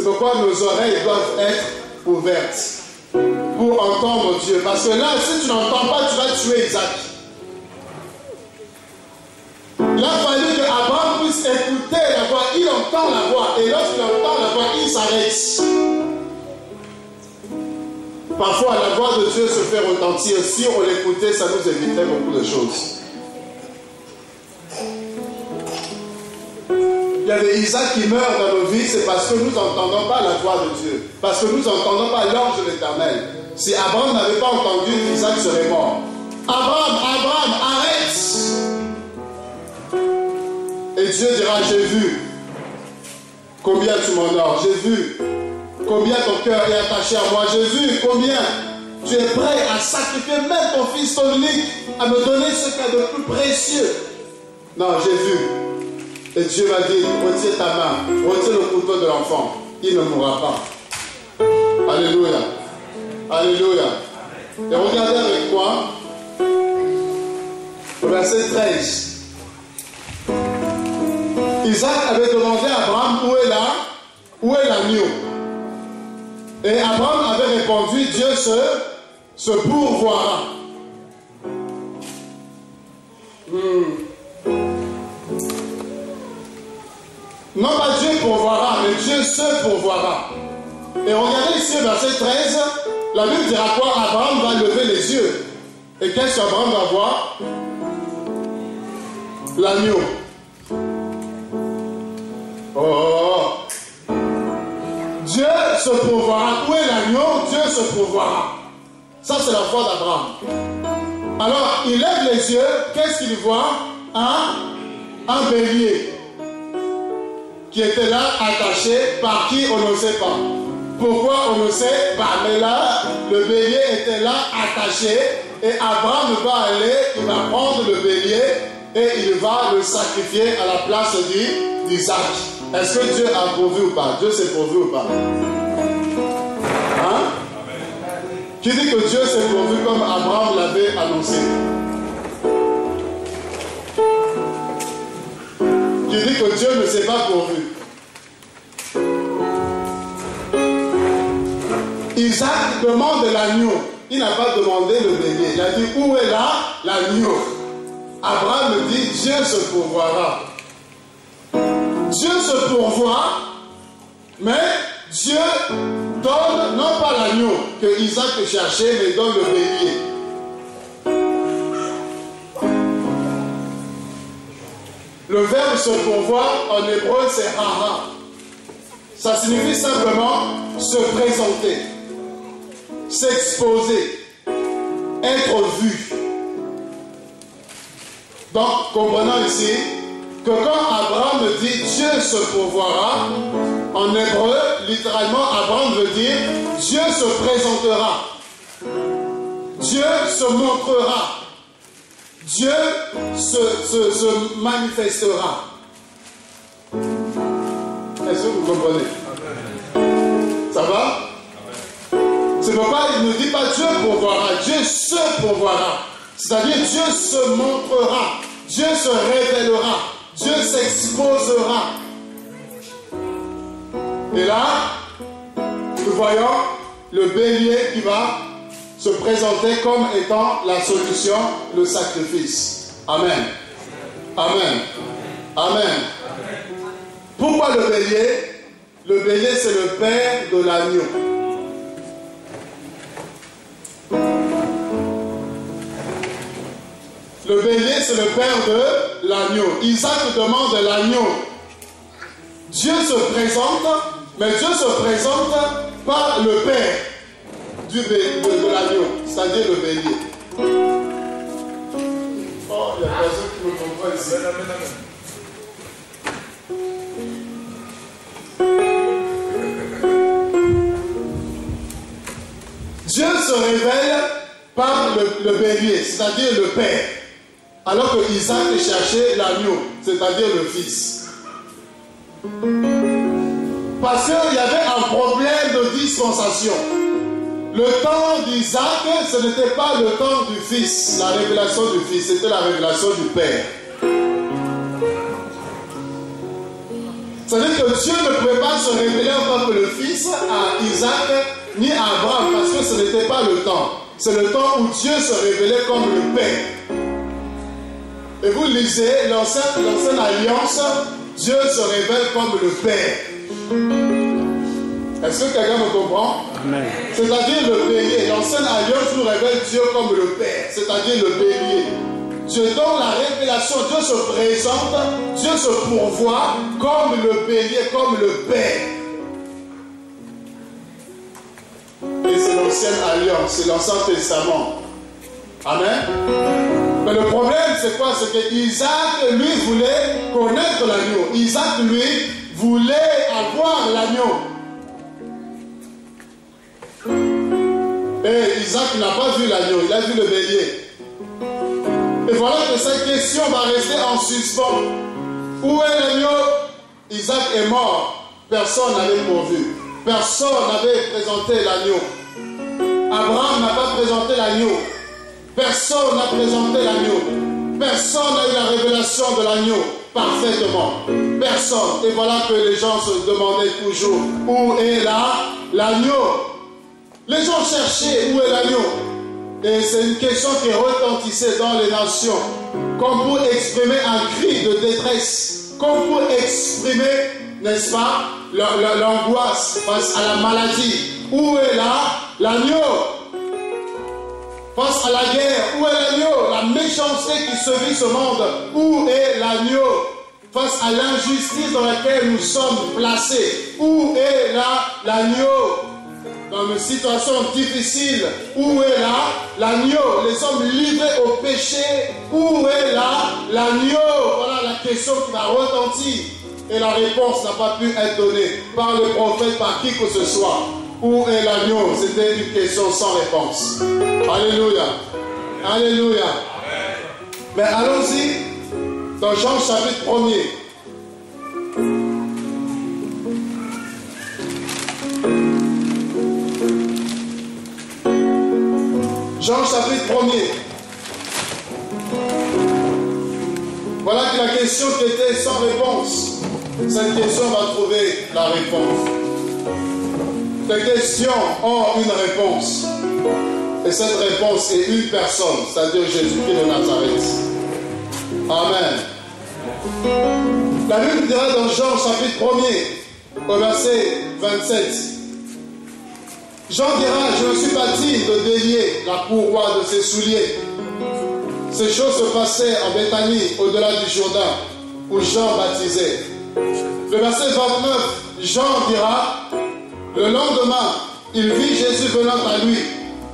C'est pourquoi nos oreilles doivent être ouvertes pour entendre Dieu. Parce que là, si tu n'entends pas, tu vas tuer Isaac. Il a fallu qu'Abraham puisse écouter la voix. Il entend la voix. Et lorsqu'il entend la voix, il s'arrête. Parfois, la voix de Dieu se fait retentir. Si on l'écoutait, ça nous évitait beaucoup de choses. Il y a des Isaac qui meurent dans nos vies, c'est parce que nous n'entendons pas la voix de Dieu. Parce que nous n'entendons pas l'ange de l'éternel. Si Abraham n'avait pas entendu, Isaac serait mort. Abraham, Abraham, arrête et Dieu dira, j'ai vu combien tu m'honores, j'ai vu combien ton cœur est attaché à moi, j'ai vu combien tu es prêt à sacrifier même ton fils, ton unique, à me donner ce de plus précieux. Non, j'ai vu. Et Dieu m'a dit, retire ta main, retire le couteau de l'enfant, il ne mourra pas. Alléluia. Alléluia. Et regardez avec moi, verset 13. Isaac avait demandé à Abraham où est là, où est l'agneau? Et Abraham avait répondu, Dieu se, se pourvoira. Hmm. Non pas Dieu pourvoira, mais Dieu se pourvoira. Et regardez ici, verset 13, la Bible dira quoi? Abraham va lever les yeux. Et qu'est-ce qu'Abraham va voir? L'agneau. Oh. Dieu se pourvoira. Où est l'agneau? Dieu se pourvoira. Ça, c'est la foi d'Abraham. Alors, il lève les yeux. Qu'est-ce qu'il voit? Un, un bélier qui était là, attaché, par qui on ne sait pas. Pourquoi on ne sait pas? Mais là, le bélier était là, attaché, et Abraham va aller, il va prendre le bélier, et il va le sacrifier à la place d'Isaac. Est-ce que Dieu a pourvu ou pas? Dieu s'est pourvu ou pas? Hein? Qui dit que Dieu s'est pourvu comme Abraham l'avait annoncé Qui dit que Dieu ne s'est pas pourvu Isaac demande l'agneau. Il n'a pas demandé le bélier. Il a dit où est là l'agneau Abraham dit Dieu se pourvoira. Dieu se pourvoit, mais Dieu donne non pas l'agneau que Isaac cherchait, mais donne le bélier. Le verbe se pourvoir en hébreu c'est haha. Ça signifie simplement se présenter, s'exposer, être vu. Donc, comprenons ici que quand Abraham dit Dieu se pourvoira, en hébreu, littéralement, Abraham veut dire Dieu se présentera. Dieu se montrera. Dieu se, manifestera. Est-ce que vous comprenez? Ça va? C'est pourquoi il ne dit pas Dieu pourvoira, Dieu se pourvoira. C'est-à-dire Dieu se montrera, Dieu se révélera, Dieu s'exposera. Et là, nous voyons le bélier qui va se présenter comme étant la solution, le sacrifice. Amen. Amen. Amen. Pourquoi le bélier? Le bélier, c'est le père de l'agneau. Le bélier, c'est le père de l'agneau. Isaac demande l'agneau. Dieu se présente, mais Dieu se présente par le père du, de, de l'agneau, c'est-à-dire le bélier. Oh, il y a personne qui me comprend ici. Dieu se révèle par le, le bélier, c'est-à-dire le père. Alors que Isaac cherchait l'agneau, c'est-à-dire le fils. Parce qu'il y avait un problème de dispensation. Le temps d'Isaac, ce n'était pas le temps du Fils, la révélation du Fils, c'était la révélation du Père. C'est-à-dire que Dieu ne pouvait pas se révéler en tant que le Fils à Isaac ni à Abraham, parce que ce n'était pas le temps. C'est le temps où Dieu se révélait comme le Père. Et vous lisez l'ancienne alliance, Dieu se révèle comme le Père. Est-ce que quelqu'un me comprend? C'est-à-dire le bélier. L'ancienne alliance nous révèle Dieu comme le Père, c'est-à-dire le bélier. Dieu donne la révélation, Dieu se présente, Dieu se pourvoit comme le bélier, comme le Père. Et c'est l'ancienne alliance, c'est l'Ancien Testament. Amen. Mais le problème, c'est quoi? C'est que Isaac, lui, voulait connaître l'agneau. Isaac, lui, voulait avoir l'agneau. Et Isaac n'a pas vu l'agneau, il a vu le bélier. Et voilà que cette question va rester en suspens. Où est l'agneau? Isaac est mort. Personne n'avait pourvu. Personne n'avait présenté l'agneau. Abraham n'a pas présenté l'agneau. Personne n'a présenté l'agneau. Personne n'a eu la révélation de l'agneau parfaitement. Personne. Et voilà que les gens se demandaient toujours où est là l'agneau? Les gens cherchaient où est l'agneau. Et c'est une question qui retentissait dans les nations, comme pour exprimer un cri de détresse, comme pour exprimer, n'est-ce pas, l'angoisse face à la maladie. Où est là l'agneau? Face à la guerre, où est l'agneau? La méchanceté qui se vit ce monde, où est l'agneau? Face à l'injustice dans laquelle nous sommes placés, où est là l'agneau? Dans une situation difficile, où est là l'agneau Les hommes livrés au péché, où est là l'agneau? Voilà la question qui va retentir. Et la réponse n'a pas pu être donnée par le prophète, par qui que ce soit. Où est l'agneau? C'était une question sans réponse. Alléluia. Alléluia. Mais allons-y dans Jean chapitre 1er. Jean chapitre 1er. Voilà que la question qui était sans réponse, cette question va trouver la réponse. Les questions ont une réponse. Et cette réponse est une personne, c'est-à-dire Jésus-Christ de Nazareth. Amen. La Bible dira dans Jean chapitre 1er, au verset 27. Jean dira, je me suis bâti de délier la courroie de ses souliers. Ces choses se passaient en Bethanie, au-delà du Jourdain, où Jean baptisait. Le verset 29 Jean dira, le lendemain, il vit Jésus venant à lui.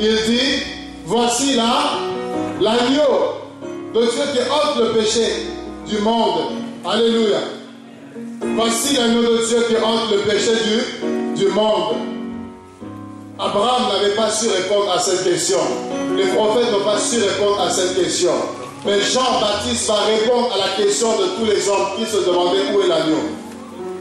Il dit, voici là l'agneau de Dieu qui ôte le péché du monde. Alléluia. Voici l'agneau de Dieu qui ôte le péché du, du monde. Abraham n'avait pas su répondre à cette question. Les prophètes n'ont pas su répondre à cette question. Mais Jean-Baptiste va répondre à la question de tous les hommes qui se demandaient où est l'agneau.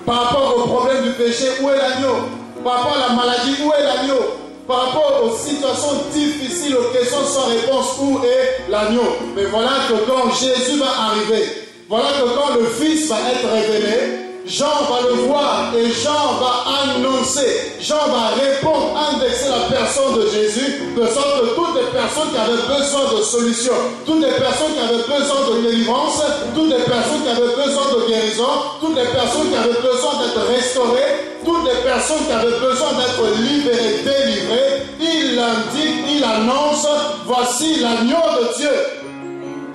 Par rapport au problème du péché, où est l'agneau? Par rapport à la maladie, où est l'agneau? Par rapport aux situations difficiles, aux questions sans réponse, où est l'agneau? Mais voilà que quand Jésus va arriver, voilà que quand le Fils va être révélé, Jean va le voir et Jean va annoncer, Jean va répondre, indexer la personne de Jésus, de sorte que toutes les personnes qui avaient besoin de solutions, toutes les personnes qui avaient besoin de délivrance, toutes les personnes qui avaient besoin de guérison, toutes les personnes qui avaient besoin d'être restaurées, toutes les personnes qui avaient besoin d'être libérées, délivrées, il indique, il annonce, voici l'agneau de Dieu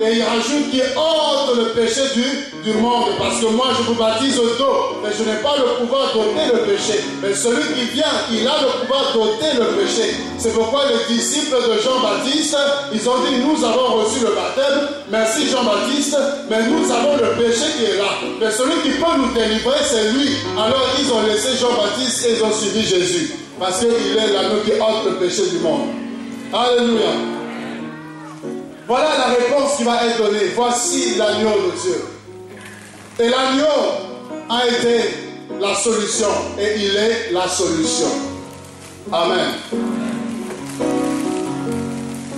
et il rajoute qu'il ôte le péché du, du monde. Parce que moi, je vous baptise au dos, mais je n'ai pas le pouvoir d'ôter le péché. Mais celui qui vient, il a le pouvoir d'ôter le péché. C'est pourquoi les disciples de Jean-Baptiste, ils ont dit, nous avons reçu le baptême, merci Jean-Baptiste, mais nous avons le péché qui est là. Mais celui qui peut nous délivrer, c'est lui. Alors ils ont laissé Jean-Baptiste et ils ont suivi Jésus. Parce qu'il est l'anneau qui ôte le péché du monde. Alléluia. Voilà la réponse qui va être donnée. Voici l'agneau de Dieu. Et l'agneau a été la solution et il est la solution. Amen.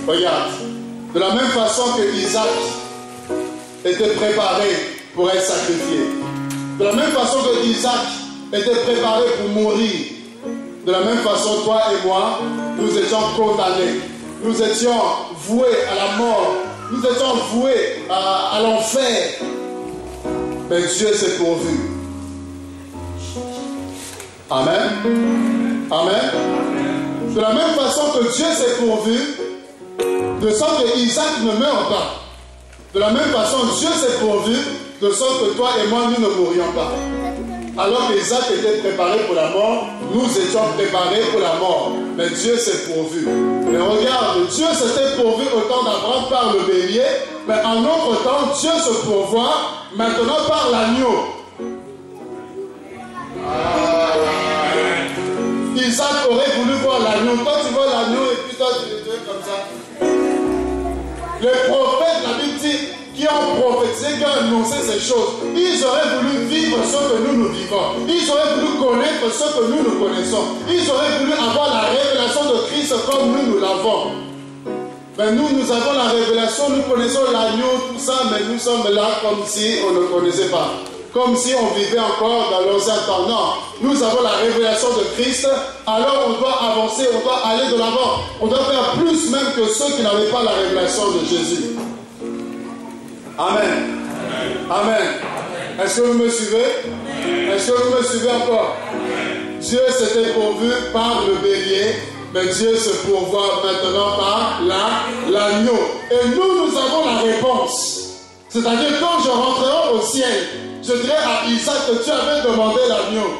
Regarde, de la même façon que Isaac était préparé pour être sacrifié, de la même façon que Isaac était préparé pour mourir, de la même façon, toi et moi, nous étions condamnés nous étions voués à la mort, nous étions voués à, l'enfer. Mais Dieu s'est pourvu. Amen. Amen. De la même façon que Dieu s'est pourvu, de sorte que Isaac ne meurt pas. De la même façon, Dieu s'est pourvu, de sorte que toi et moi, nous ne mourions pas. Alors qu'Isaac était préparé pour la mort, nous étions préparés pour la mort. Mais Dieu s'est pourvu. Mais regarde, Dieu s'était pourvu au temps d'Abraham par le bélier, mais en notre temps, Dieu se pourvoit maintenant par l'agneau. Isaac aurait voulu voir l'agneau. Toi, tu vois l'agneau et puis toi, tu es comme ça. Les prophètes, la Bible dit, qui ont prophétisé, qui ont annoncé ces choses, ils auraient voulu vivre ce que nous nous vivons. Ils auraient voulu connaître ce que nous nous connaissons. Ils auraient voulu avoir la révélation de Christ comme nous nous l'avons. Mais nous, nous avons la révélation, nous connaissons l'agneau, tout ça, mais nous sommes là comme si on ne connaissait pas. Comme si on vivait encore dans l'ancien temps. Non, nous avons la révélation de Christ, alors on doit avancer, on doit aller de l'avant. On doit faire plus même que ceux qui n'avaient pas la révélation de Jésus. Amen. Amen. Est-ce que vous me suivez? Est-ce que vous me suivez encore? Dieu s'était pourvu par le bélier, mais Dieu se pourvoit maintenant par l'agneau. Et nous, nous avons la réponse. C'est-à-dire, quand je rentrerai au ciel, je dirai à Isaac que tu avais demandé l'agneau.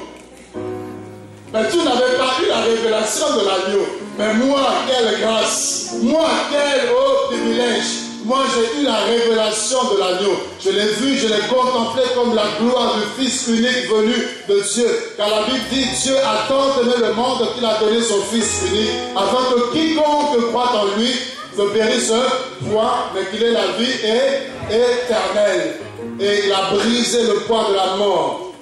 Mais tu n'avais pas eu la révélation de l'agneau. Mais moi, quelle grâce. Moi, quel haut privilège moi, j'ai eu la révélation de l'agneau. Je l'ai vu, je l'ai contemplé comme la gloire du Fils unique venu de Dieu. Car la Bible dit, Dieu a tant aimé le monde qu'il a donné son Fils unique, afin que quiconque croit en lui ne périsse point, mais qu'il ait la vie éternelle. Et il a brisé le poids de la mort.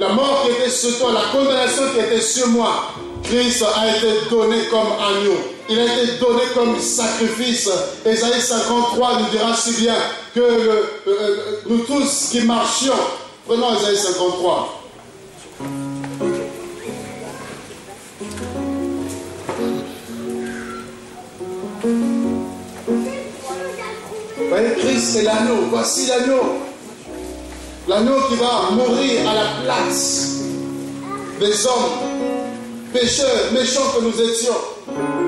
La mort qui était sur toi, la condamnation qui était sur moi, Christ a été donné comme agneau. Il a été donné comme sacrifice. Ésaïe 53 nous dira si bien que euh, euh, nous tous qui marchions, prenons Ésaïe 53. Voyez, Christ est l'agneau. Voici l'agneau. L'agneau qui va mourir à la place des hommes pécheurs, méchants que nous étions.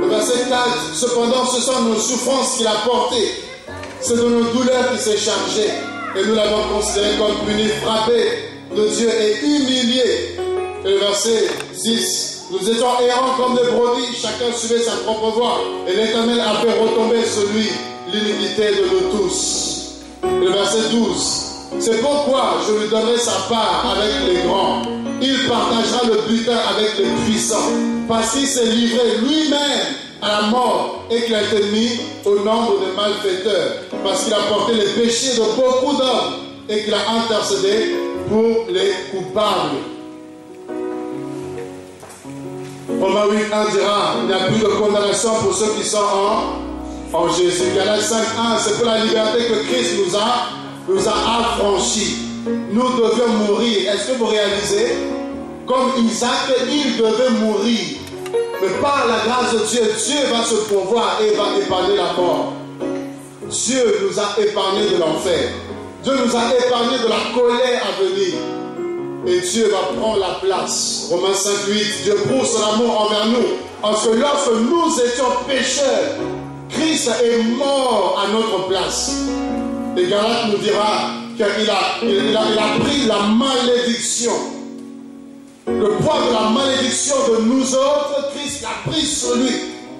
Le verset 4, cependant, ce sont nos souffrances qu'il a portées. C'est de nos douleurs qu'il s'est chargé. Et nous l'avons considéré comme puni, frappé de Dieu et humilié. Le verset 6. Nous étions errants comme des brebis, chacun suivait sa propre voie. Et l'Éternel a fait retomber celui l'iniquité de nous tous. Le verset 12. C'est pourquoi je lui donnerai sa part avec les grands. Il partagera le butin avec les puissants. Parce qu'il s'est livré lui-même à la mort et qu'il a été mis au nombre des malfaiteurs. Parce qu'il a porté les péchés de beaucoup d'hommes et qu'il a intercédé pour les coupables. Romains 8, 1 dira, il n'y a plus de condamnation pour ceux qui sont en, en Jésus. Galates 5, 1, c'est pour la liberté que Christ nous a, nous a affranchis. Nous devions mourir. Est-ce que vous réalisez? Comme Isaac, il devait mourir. Mais par la grâce de Dieu, Dieu va se pourvoir et va épargner la mort. Dieu nous a épargné de l'enfer. Dieu nous a épargné de la colère à venir. Et Dieu va prendre la place. Romains 5, 8, Dieu prouve son amour envers nous. Parce que lorsque nous étions pécheurs, Christ est mort à notre place. Et Galate nous dira qu'il a, il a, pris la malédiction. Le poids de la malédiction de nous autres, Christ l'a pris sur lui.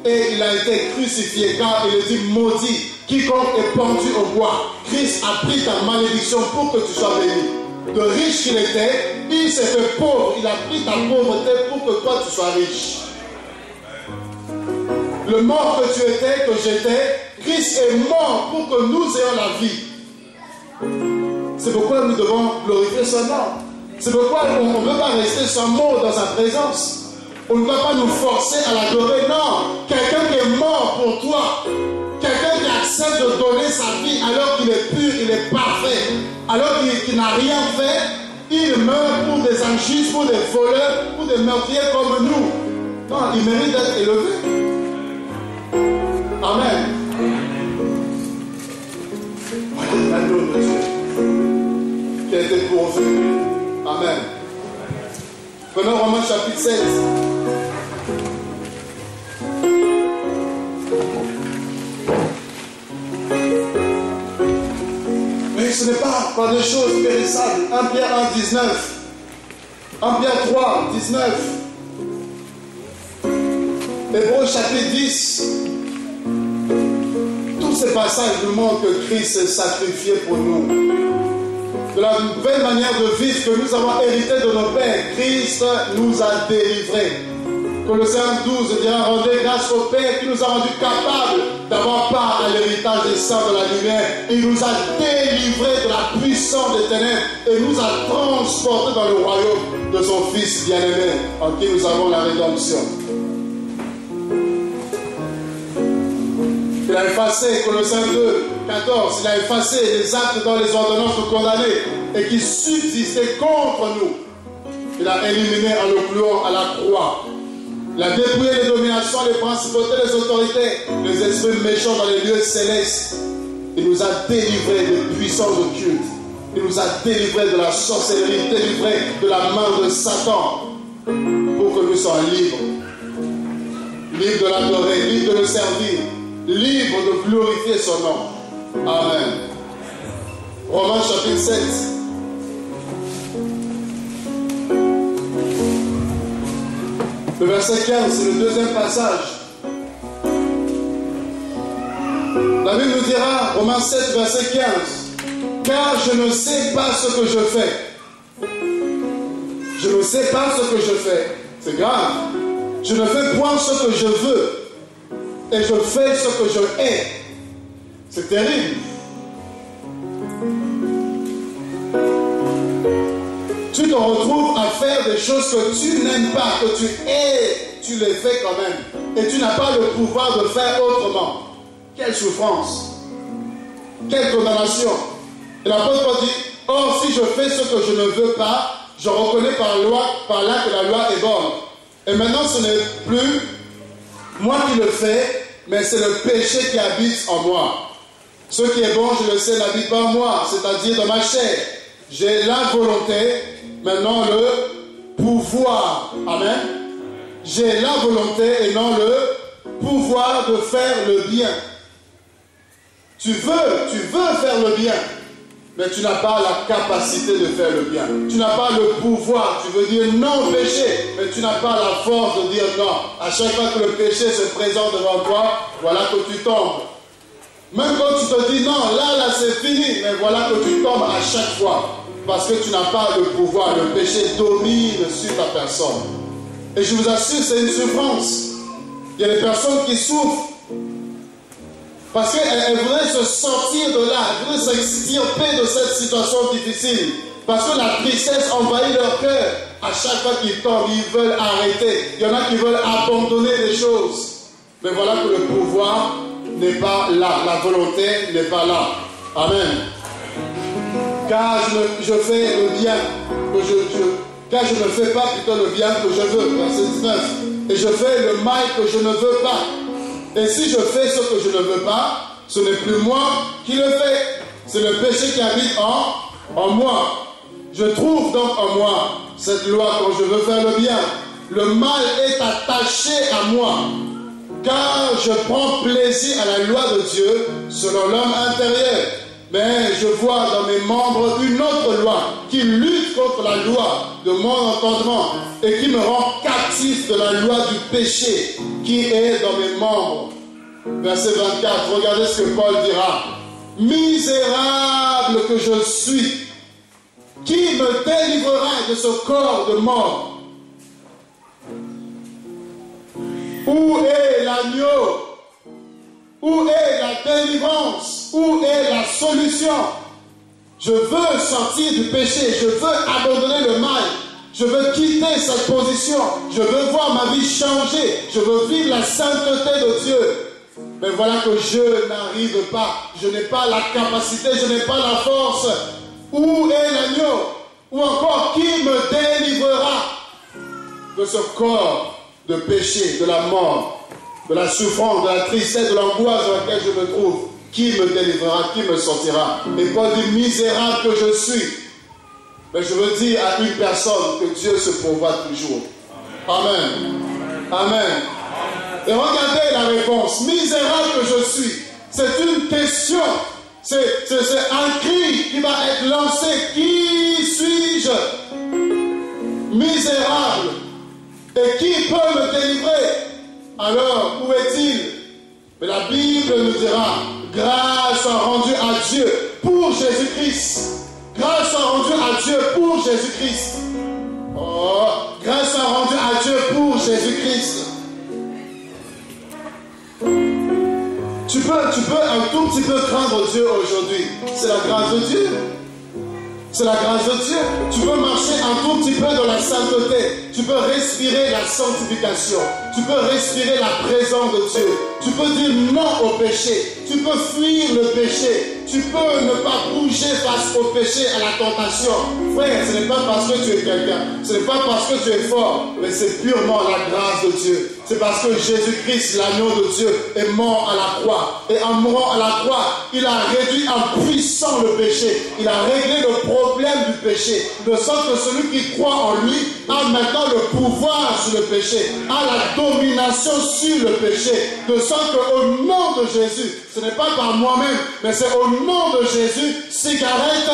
Et il a été crucifié car il est dit maudit. Quiconque est pendu au bois, Christ a pris ta malédiction pour que tu sois béni. De riche qu'il était, il s'est pauvre. Il a pris ta pauvreté pour que toi tu sois riche. Le mort que tu étais, que j'étais, Christ est mort pour que nous ayons la vie. C'est pourquoi nous devons glorifier son nom. C'est pourquoi on ne peut pas rester sans mot dans sa présence. On ne va pas nous forcer à l'adorer. Non, quelqu'un qui est mort pour toi, quelqu'un qui accepte de donner sa vie alors qu'il est pur, il est parfait, alors qu'il n'a rien fait, il meurt pour des injustes, pour des voleurs, pour des meurtriers comme nous. Non, il mérite d'être élevé. Amen. Voilà Amen. Prenons Romains chapitre 7. Mais ce n'est pas des choses périssables. 1 Pierre 1, 19. 1 Pierre 3, 19. Hébreux chapitre 10. Tous ces passages nous montrent que Christ s'est sacrifié pour nous. De la nouvelle manière de vivre que nous avons hérité de nos pères, Christ nous a délivrés. Colossiens 12 dira Rendez grâce au Père qui nous a rendus capables d'avoir part à l'héritage des saints de la lumière. Il nous a délivrés de la puissance des ténèbres et nous a transportés dans le royaume de son Fils bien-aimé, en qui nous avons la rédemption. Il a effacé, Colossiens 2, 14, il a effacé les actes dans les ordonnances nous condamnés et qui subsistaient contre nous. Il a éliminé en le clouant à la croix. Il a dépouillé les dominations, les principautés, les autorités, les esprits méchants dans les lieux célestes. Il nous a délivrés des puissances occultes. Il nous a délivrés de la sorcellerie, délivrés de la main de Satan pour que nous soyons libres. Libres de l'adorer, libres de le servir, libres de glorifier son nom. Amen. Romains chapitre 7. Le verset 15, c'est le deuxième passage. La Bible nous dira, Romains 7, verset 15, car je ne sais pas ce que je fais. Je ne sais pas ce que je fais. C'est grave. Je ne fais point ce que je veux. Et je fais ce que je hais. C'est terrible. tu te retrouves à faire des choses que tu n'aimes pas, que tu hais, tu les fais quand même. Et tu n'as pas le pouvoir de faire autrement. Quelle souffrance. Quelle condamnation. Et l'apôtre dit, or si je fais ce que je ne veux pas, je reconnais par, loi, par là que la loi est bonne. Et maintenant ce n'est plus moi qui le fais, mais c'est le péché qui habite en moi. Ce qui est bon, je le sais, n'habite pas en moi, c'est-à-dire dans ma chair. J'ai la volonté, maintenant le pouvoir. Amen. J'ai la volonté et non le pouvoir de faire le bien. Tu veux, tu veux faire le bien. Mais tu n'as pas la capacité de faire le bien. Tu n'as pas le pouvoir. Tu veux dire non au péché, mais tu n'as pas la force de dire non. À chaque fois que le péché se présente devant toi, voilà que tu tombes. Même quand tu te dis non, là, là, c'est fini, mais voilà que tu tombes à chaque fois. Parce que tu n'as pas le pouvoir. Le péché domine sur ta personne. Et je vous assure, c'est une souffrance. Il y a des personnes qui souffrent parce qu'elles voudraient se sortir de là, elles voudraient s'extirper de cette situation difficile. Parce que la tristesse envahit leur cœur. À chaque fois qu'ils tombent, ils veulent arrêter. Il y en a qui veulent abandonner les choses. Mais voilà que le pouvoir n'est pas là. La volonté n'est pas là. Amen. Car je, fais le bien que je, car je ne fais pas plutôt le bien que je veux. Verset 19. Et je fais le mal que je ne veux pas. Et si je fais ce que je ne veux pas, ce n'est plus moi qui le fais. C'est le péché qui habite en, moi. Je trouve donc en moi cette loi quand je veux faire le bien. Le mal est attaché à moi, car je prends plaisir à la loi de Dieu selon l'homme intérieur. Mais je vois dans mes membres une autre loi qui lutte contre la loi de mon entendement et qui me rend captif de la loi du péché qui est dans mes membres. Verset 24, regardez ce que Paul dira. Misérable que je suis, qui me délivrera de ce corps de mort? Où est l'agneau? Où est la délivrance? Où est la solution? Je veux sortir du péché, je veux abandonner le mal, je veux quitter cette position, je veux voir ma vie changer, je veux vivre la sainteté de Dieu. Mais voilà que je n'arrive pas, je n'ai pas la capacité, je n'ai pas la force. Où est l'agneau? Ou encore, qui me délivrera de ce corps de péché, de la mort? De la souffrance, de la tristesse, de l'angoisse dans laquelle je me trouve. Qui me délivrera, qui me sortira? Et Paul dit, misérable que je suis. Mais je veux dire à une personne que Dieu se pourvoit toujours. Amen. Amen. Et regardez la réponse. Misérable que je suis. C'est une question. C'est un cri qui va être lancé. Qui suis-je? Misérable. Et qui peut me délivrer? Alors, où est-il? Mais la Bible nous dira, grâce rendue à Dieu pour Jésus-Christ. Grâce rendue à Dieu pour Jésus-Christ. Oh, grâce rendue à Dieu pour Jésus-Christ. Tu peux, tu peux un tout petit peu craindre Dieu aujourd'hui. C'est la grâce de Dieu. C'est la grâce de Dieu. Tu peux marcher un tout petit peu dans la sainteté. Tu peux respirer la sanctification. Tu peux respirer la présence de Dieu. Tu peux dire non au péché. Tu peux fuir le péché. Tu peux ne pas bouger face au péché, à la tentation. Frère, ce n'est pas parce que tu es quelqu'un. Ce n'est pas parce que tu es fort. Mais c'est purement la grâce de Dieu. C'est parce que Jésus-Christ, l'agneau de Dieu, est mort à la croix. Et en mourant à la croix, il a réduit en puissant le péché. Il a réglé le problème du péché. De sorte que celui qui croit en lui a maintenant le pouvoir sur le péché, a la domination sur le péché. De sorte qu'au nom de Jésus, ce n'est pas par moi-même, mais c'est au nom de Jésus, cigarette,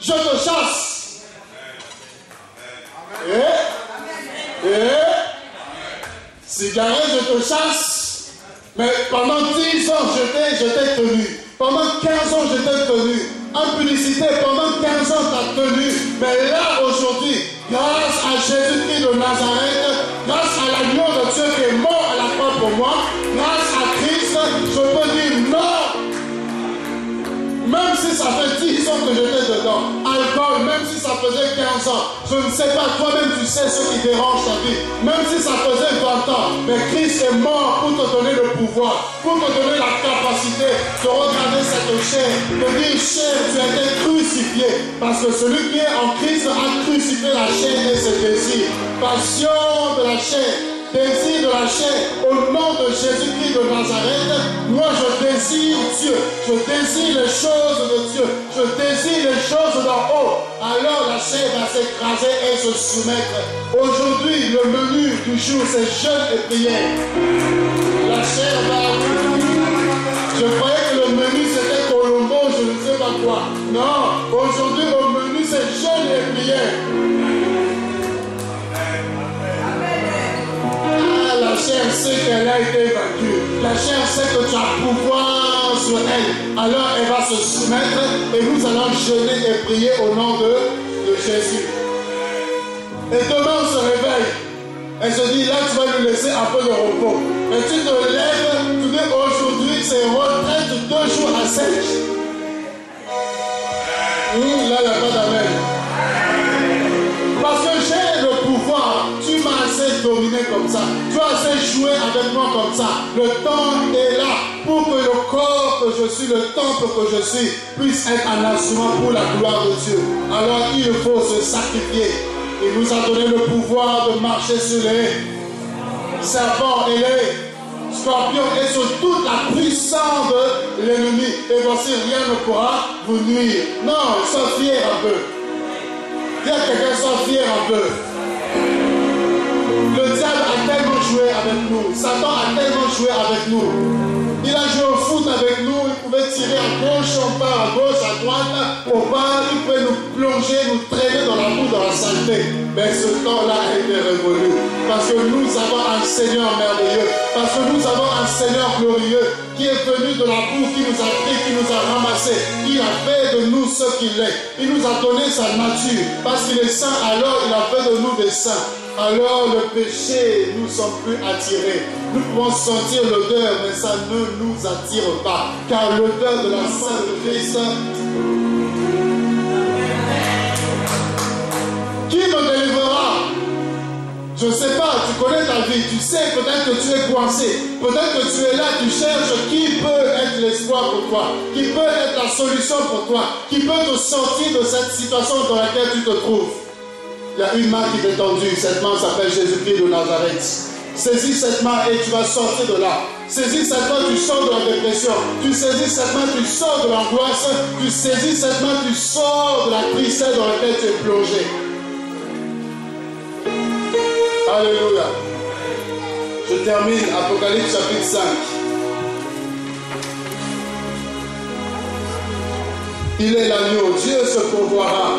je te chasse. Cigarette, je te chasse. Mais pendant 10 ans, je t'ai tenu. Pendant 15 ans, je t'ai tenu. En publicité, pendant 15 ans, t'as tenu. Mais là, aujourd'hui, grâce à Jésus-Christ de Nazareth, grâce à l'agneau de Dieu qui est mort à la croix pour moi, grâce à Christ, je peux dire non même si ça fait 10 ans que j'étais dedans, même si ça faisait 15 ans, je ne sais pas, toi-même tu sais ce qui dérange ta vie, même si ça faisait 20 ans, mais Christ est mort pour te donner le pouvoir, pour te donner la capacité de regarder cette chair, de dire chair, tu as été crucifié, parce que celui qui est en Christ a crucifié la chair et ses désirs. Passion de la chair, désir de la chair, au nom de Jésus-Christ de Nazareth, moi je désire Dieu, je désire les choses de Dieu, je désire les choses d'en haut. Alors la chair va s'écraser et se soumettre. Aujourd'hui, le menu du jour, c'est jeûne et prière. La chair va... Je croyais que le menu c'était Colombo, je ne sais pas quoi. Non, Aujourd'hui, au menu, c'est jeûne et prière. Chair sait qu'elle a été vaincue. La chair sait que tu as pouvoir sur elle. Alors elle va se soumettre et nous allons jeûner et prier au nom de, de Jésus. Et demain, on se réveille. Elle se dit, là, tu vas lui laisser un peu de repos. Et tu te lèves, tu dis, aujourd'hui, c'est retraite deux jours à sec. Hum, là, il n'y ça. Tu as joué avec moi comme ça. Le temps est là pour que le corps que je suis, le temple que je suis, puisse être un instrument pour la gloire de Dieu. Alors il faut se sacrifier. Il nous a donné le pouvoir de marcher sur les serpents et les scorpions et sur toute la puissance de l'ennemi. Et voici, rien ne pourra vous nuire. Non, sois fier un peu. Quelqu'un, sois fier un peu. Avec nous. Satan a tellement joué avec nous. Il a joué au foot avec nous, il pouvait tirer à gauche, on part à gauche, à droite, au bas, il pouvait nous plonger, nous traîner dans la boue, la saleté. Mais ce temps-là été révolu. Parce que nous avons un Seigneur merveilleux. Parce que nous avons un Seigneur glorieux qui est venu de la boue, qui nous a pris, qui nous a ramassés. Il a fait de nous ce qu'il est. Il nous a donné sa nature. Parce qu'il est saint, alors il a fait de nous des saints alors le péché nous sommes plus attirés. Nous pouvons sentir l'odeur, mais ça ne nous attire pas. Car l'odeur de la Sainte Qui me délivrera? Je ne sais pas, tu connais ta vie, tu sais peut-être que tu es coincé, peut-être que tu es là, tu cherches qui peut être l'espoir pour toi, qui peut être la solution pour toi, qui peut te sortir de cette situation dans laquelle tu te trouves. Il y a une main qui t'est tendue. Cette main s'appelle Jésus-Christ de Nazareth. Saisis cette main et tu vas sortir de là. Saisis cette main, tu sors de la dépression. Tu saisis cette main, tu sors de l'angoisse. Tu saisis cette main, tu sors de la tristesse dans laquelle tu es plongé. Alléluia. Je termine Apocalypse chapitre 5. Il est l'agneau. Dieu se pourvoira.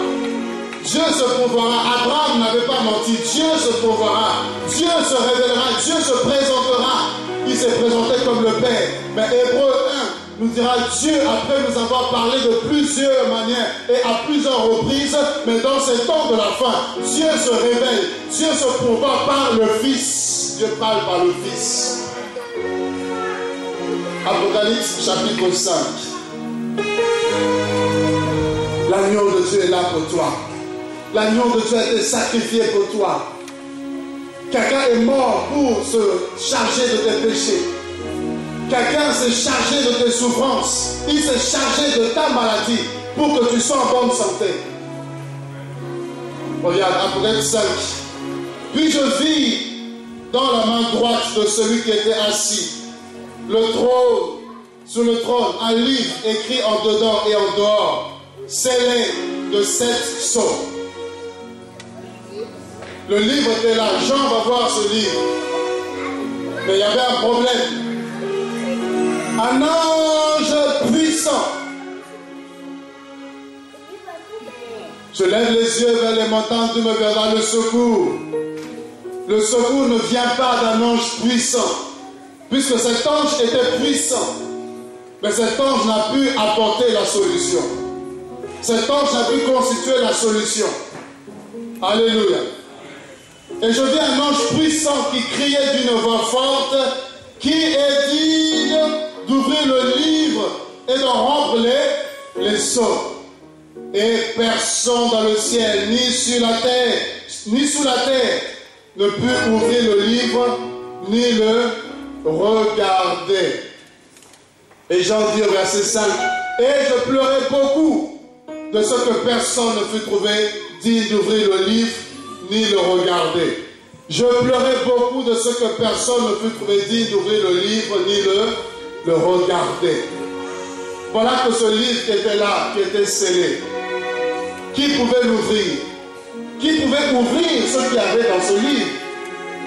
Dieu se pourvoira. Abraham n'avait pas menti. Dieu se pourvoira. Dieu se révélera. Dieu se présentera. Il s'est présenté comme le Père. Mais Hébreu 1 nous dira Dieu, après nous avoir parlé de plusieurs manières et à plusieurs reprises, mais dans ces temps de la fin, Dieu se révèle. Dieu se pourvoit par le Fils. Dieu parle par le Fils. Apocalypse chapitre 5. L'agneau de Dieu est là pour toi. L'agneau de Dieu a été sacrifié pour toi. Quelqu'un est mort pour se charger de tes péchés. Quelqu'un s'est chargé de tes souffrances. Il s'est chargé de ta maladie pour que tu sois en bonne santé. Regarde, Apocalypse 5. Puis je vis dans la main droite de celui qui était assis, le trône, sur le trône, un livre écrit en dedans et en dehors, scellé de sept sceaux. Le livre était là. Jean va voir ce livre. Mais il y avait un problème. Un ange puissant. Je lève les yeux vers les montagnes, tu me verras le secours. Le secours ne vient pas d'un ange puissant, puisque cet ange était puissant. Mais cet ange n'a pu apporter la solution. Cet ange n'a pu constituer la solution. Alléluia. Et je vis un ange puissant qui criait d'une voix forte, qui est digne d'ouvrir le livre et d'en rompre les, les. Et personne dans le ciel, ni sur la terre, ni sous la terre, ne peut ouvrir le livre, ni le regarder. Et Jean dit au verset 5, et je pleurais beaucoup de ce que personne ne fut trouvé digne d'ouvrir le livre ni le regarder. Je pleurais beaucoup de ce que personne ne fut trouvé digne d'ouvrir le livre ni le, le regarder. Voilà que ce livre qui était là, qui était scellé, qui pouvait l'ouvrir Qui pouvait ouvrir ce qu'il y avait dans ce livre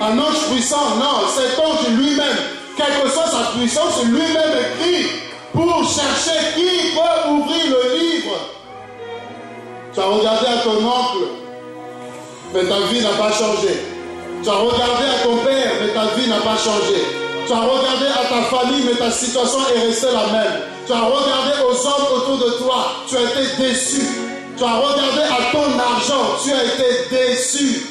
Un ange puissant Non, cet ange lui-même, quelle que soit sa puissance, lui-même écrit pour chercher qui peut ouvrir le livre. Tu as regardé à ton oncle, mais ta vie n'a pas changé. Tu as regardé à ton père, mais ta vie n'a pas changé. Tu as regardé à ta famille, mais ta situation est restée la même. Tu as regardé aux hommes autour de toi, tu as été déçu. Tu as regardé à ton argent, tu as été déçu.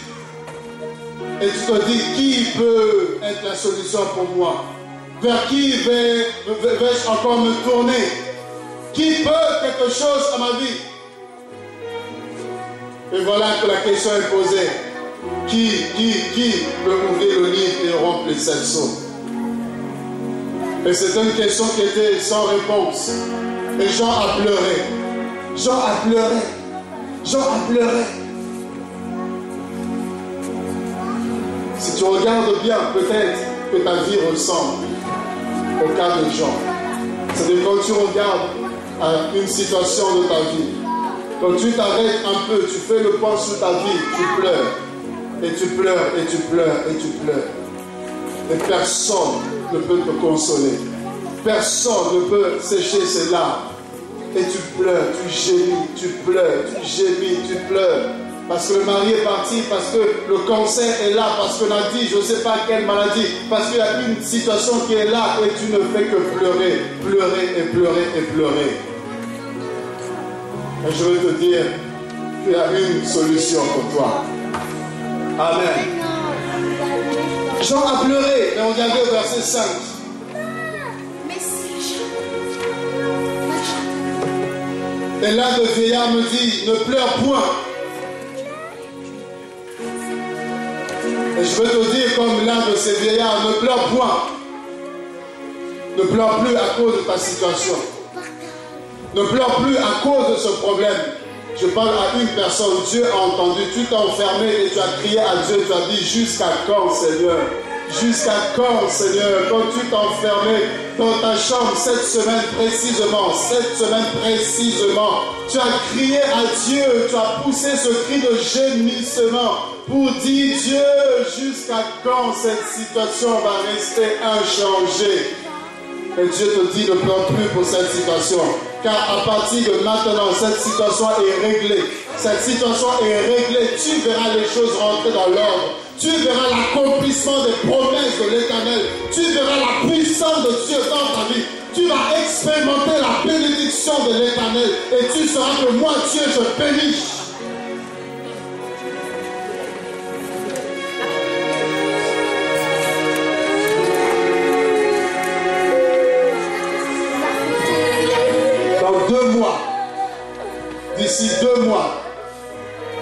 Et tu te dis, qui peut être la solution pour moi? Vers qui vais-je encore me tourner? Qui peut quelque chose à ma vie? Et voilà que la question est posée. Qui, qui, qui peut ouvrir le livre et rompre les sept Et c'est une question qui était sans réponse. Et Jean a pleuré. Jean a pleuré. Jean a pleuré. Si tu regardes bien, peut-être que ta vie ressemble au cas de Jean. C'est-à-dire quand tu regardes à une situation de ta vie, quand tu t'arrêtes un peu, tu fais le point sur ta vie, tu pleures, et tu pleures, et tu pleures, et tu pleures. Et personne ne peut te consoler. Personne ne peut sécher ses larmes. Et tu pleures, tu gémis, tu pleures, tu gémis, tu pleures. Parce que le mari est parti, parce que le cancer est là, parce qu'on a dit, je ne sais pas quelle maladie, parce qu'il y a une situation qui est là et tu ne fais que pleurer, pleurer et pleurer et pleurer. Et je veux te dire qu'il y a une solution pour toi. Amen. Jean a pleuré, mais regardez au verset 5. Et l'un de vieillard me dit, ne pleure point. Et je veux te dire comme l'un de ces vieillards, ne pleure point. Ne pleure plus à cause de ta situation. Ne pleure plus à cause de ce problème. Je parle à une personne, Dieu a entendu, tu t'es enfermé et tu as crié à Dieu, tu as dit jusqu'à quand Seigneur? Jusqu'à quand Seigneur? Quand tu t'es enfermé dans ta chambre cette semaine précisément, cette semaine précisément, tu as crié à Dieu, tu as poussé ce cri de gémissement pour dire Dieu, jusqu'à quand cette situation va rester inchangée? Et Dieu te dit ne pleure plus pour cette situation. Car à partir de maintenant, cette situation est réglée. Cette situation est réglée. Tu verras les choses rentrer dans l'ordre. Tu verras l'accomplissement des promesses de l'éternel. Tu verras la puissance de Dieu dans ta vie. Tu vas expérimenter la bénédiction de l'éternel. Et tu sauras que moi, Dieu, je bénis. D'ici deux mois,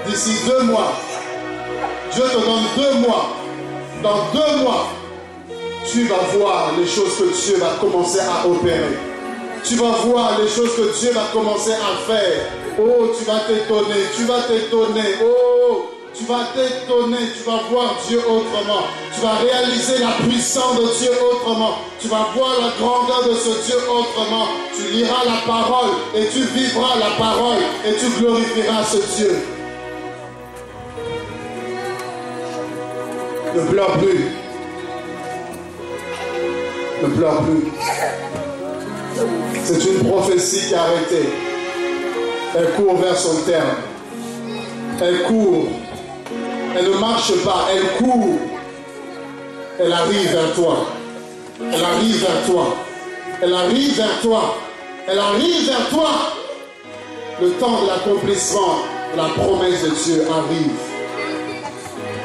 d'ici deux mois, Dieu te donne deux mois. Dans deux mois, tu vas voir les choses que Dieu va commencer à opérer. Tu vas voir les choses que Dieu va commencer à faire. Oh, tu vas t'étonner, tu vas t'étonner. Oh, tu vas t'étonner, tu vas voir Dieu autrement. Tu vas réaliser la puissance de Dieu autrement. Tu vas voir la grandeur de ce Dieu autrement. Tu liras la parole et tu vivras la parole et tu glorifieras ce Dieu. Ne pleure plus. Ne pleure plus. C'est une prophétie qui a arrêté. Elle court vers son terme. Elle court. Elle ne marche pas, elle court. Elle arrive vers toi. Elle arrive vers toi. Elle arrive vers toi. Elle arrive vers toi. Le temps de l'accomplissement de la promesse de Dieu arrive.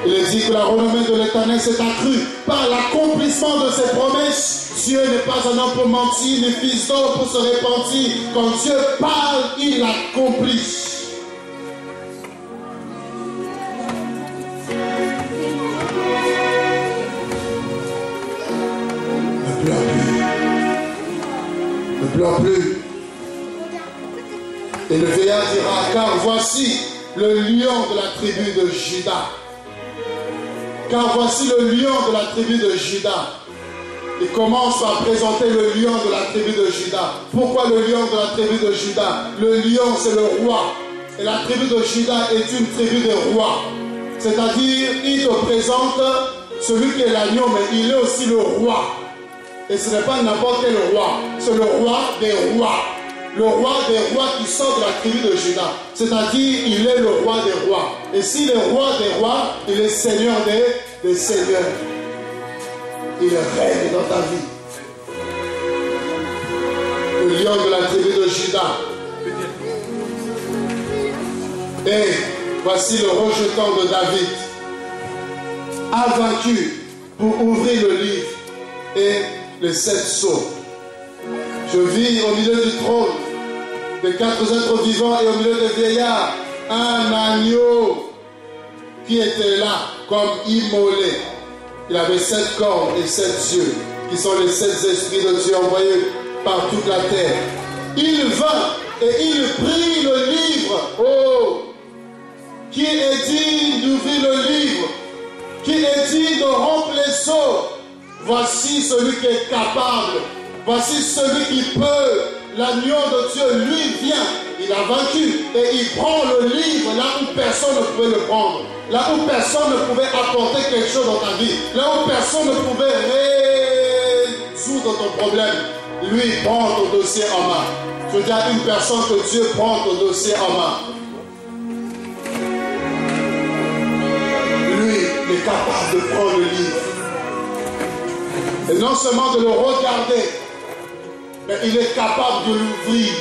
Il est dit que la renommée de l'éternel s'est accrue par l'accomplissement de ses promesses. Dieu n'est pas un homme pour mentir, ni fils d'homme pour se repentir. Quand Dieu parle, il accomplit. Pleure plus. Et le vieillard dira, car voici le lion de la tribu de Judas. Car voici le lion de la tribu de Judas. Il commence par présenter le lion de la tribu de Judas. Pourquoi le lion de la tribu de Judas Le lion, c'est le roi. Et la tribu de Judas est une tribu de rois. C'est-à-dire, il te présente celui qui est l'agneau, mais il est aussi le roi. Et ce n'est pas n'importe quel roi, c'est le roi des rois. le roi des rois qui sort de la tribu de Judas. C'est-à-dire, il est le roi des rois. Et s'il est roi des rois, il est seigneur des, des seigneurs. Il règne dans ta vie. Le lion de la tribu de Judas. Et voici le rejetant de David, a vaincu pour ouvrir le livre et les sept sceaux. Je vis au milieu du trône des quatre êtres vivants et au milieu des vieillards un agneau qui était là comme immolé. Il avait sept cornes et sept yeux, qui sont les sept esprits de Dieu envoyés par toute la terre. Il vint et il prit le livre. Oh, qui est digne d'ouvrir le livre? Qui est digne de rompre les sceaux? Voici celui qui est capable. Voici celui qui peut. L'agneau de Dieu, lui, vient. Il a vaincu. Et il prend le livre là où personne ne pouvait le prendre. Là où personne ne pouvait apporter quelque chose dans ta vie. Là où personne ne pouvait résoudre ton problème. Lui prend ton dossier en main. Je dis à une personne que Dieu prend ton dossier en main. Lui est capable de prendre le livre. Et non seulement de le regarder, mais il est capable de l'ouvrir.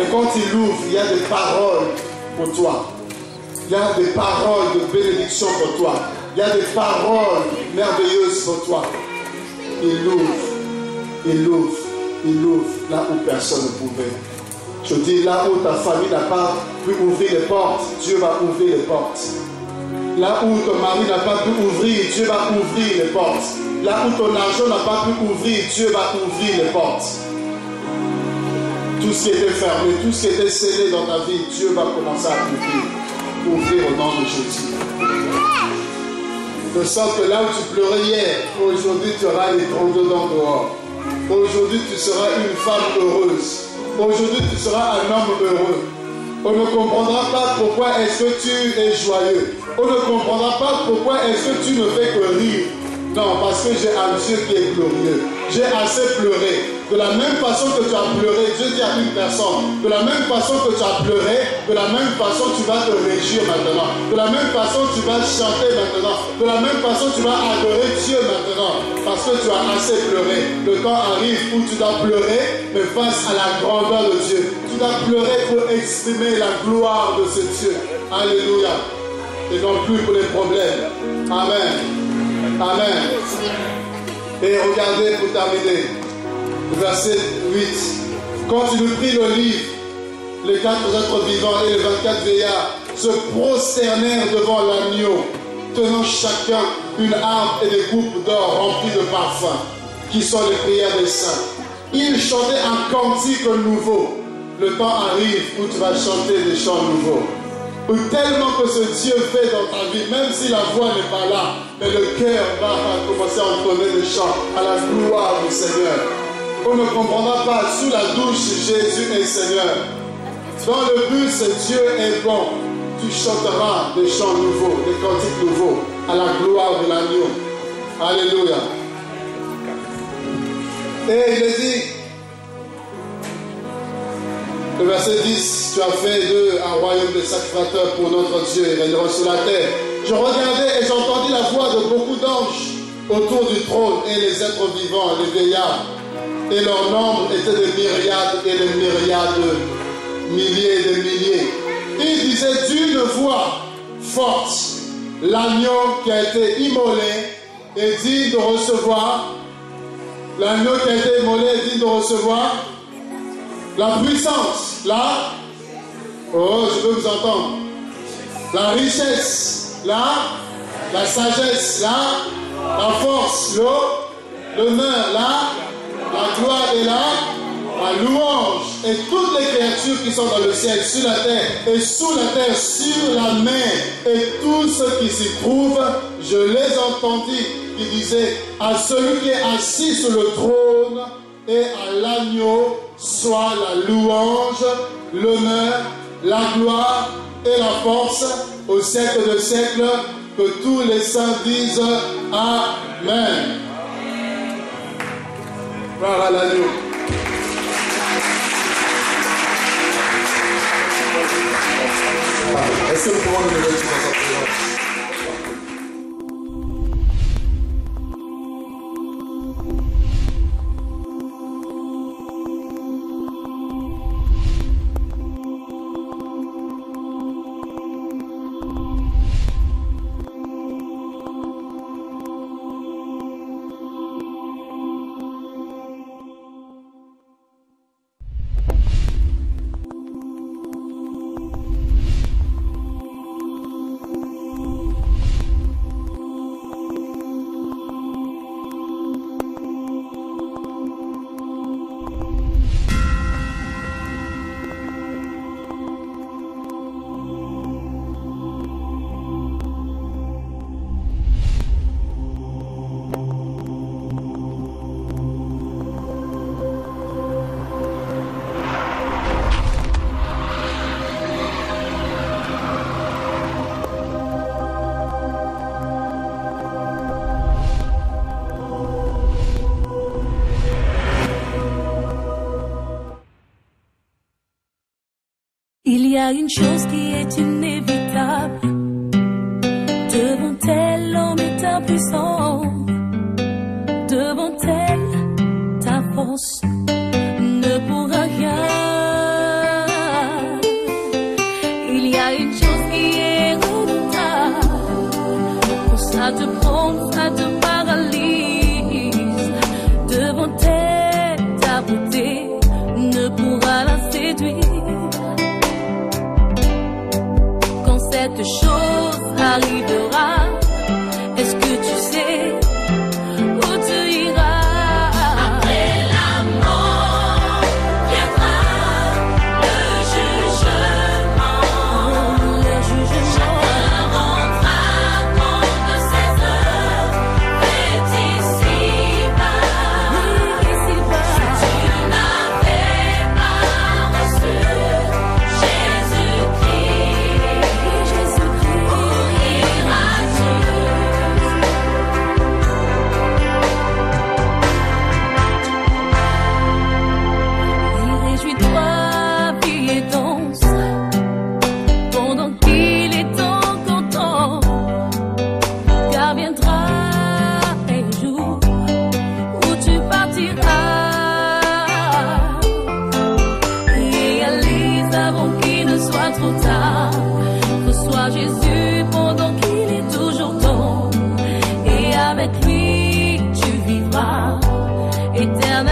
Et quand il l'ouvre, il y a des paroles pour toi. Il y a des paroles de bénédiction pour toi. Il y a des paroles merveilleuses pour toi. Il l'ouvre, il l'ouvre, il l'ouvre là où personne ne pouvait. Je dis là où ta famille n'a pas pu ouvrir les portes, Dieu va ouvrir les portes. Là où ton mari n'a pas pu ouvrir, Dieu va ouvrir les portes. Là où ton argent n'a pas pu ouvrir, Dieu va ouvrir les portes. Tout ce qui était fermé, tout ce qui était scellé dans ta vie, Dieu va commencer à ouvrir. Ouvrir au nom de Jésus. De sorte que là où tu pleurais hier, aujourd'hui tu auras les 32 dents dehors. Aujourd'hui tu seras une femme heureuse. Aujourd'hui tu seras un homme heureux. On ne comprendra pas pourquoi est-ce que tu es joyeux. On ne comprendra pas pourquoi est-ce que tu ne fais que rire. Non, parce que j'ai un Dieu qui est glorieux. J'ai assez pleuré. De la même façon que tu as pleuré, Dieu dit à une personne, de la même façon que tu as pleuré, de la même façon tu vas te réjouir maintenant. De la même façon tu vas chanter maintenant. De la même façon tu vas adorer Dieu maintenant. Parce que tu as assez pleuré. Le temps arrive où tu dois pleurer, mais face à la grandeur de Dieu. Tu dois pleurer pour exprimer la gloire de ce Dieu. Alléluia. Et non plus pour les problèmes. Amen. Amen. Et regardez pour terminer, verset 8. Quand il prit le livre, les quatre êtres vivants et les 24 vieillards se prosternèrent devant l'agneau, tenant chacun une harpe et des coupes d'or remplies de parfums, qui sont les prières des saints. Ils chantaient un cantique nouveau. Le temps arrive où tu vas chanter des chants nouveaux. Tellement que ce Dieu fait dans ta vie, même si la voix n'est pas là, mais le cœur va commencer à entonner des chants à la gloire du Seigneur. On ne comprendra pas, sous la douche, Jésus est Seigneur. Dans le bus, Dieu est bon. Tu chanteras des chants nouveaux, des cantiques nouveaux, à la gloire de l'agneau. Alléluia. Et il dit, le verset 10, tu as fait d'eux un royaume de sacrificateurs pour notre Dieu et règneront sur la terre. Je regardais et j'entendis la voix de beaucoup d'anges autour du trône et les êtres vivants, les vieillards. Et leur nombre était de myriades et de myriades, milliers et de milliers. Ils disaient d'une voix forte, l'agneau qui a été immolé est digne de recevoir, l'agneau qui a été immolé est digne de recevoir la puissance, là, oh, je veux vous entendre. La richesse, là, la sagesse, là, la force, l'honneur, là, la gloire est là, la louange et toutes les créatures qui sont dans le ciel, sur la terre et sous la terre, sur la mer et tous ceux qui s'y trouvent, je les entendis qui disaient à celui qui est assis sur le trône et à l'agneau soit la louange, l'honneur, la gloire et la force au siècle de siècle. Que tous les saints disent Amen. Gloire à l'agneau. Ah, est-ce que nous pouvons nous Il y a une chose qui It tell me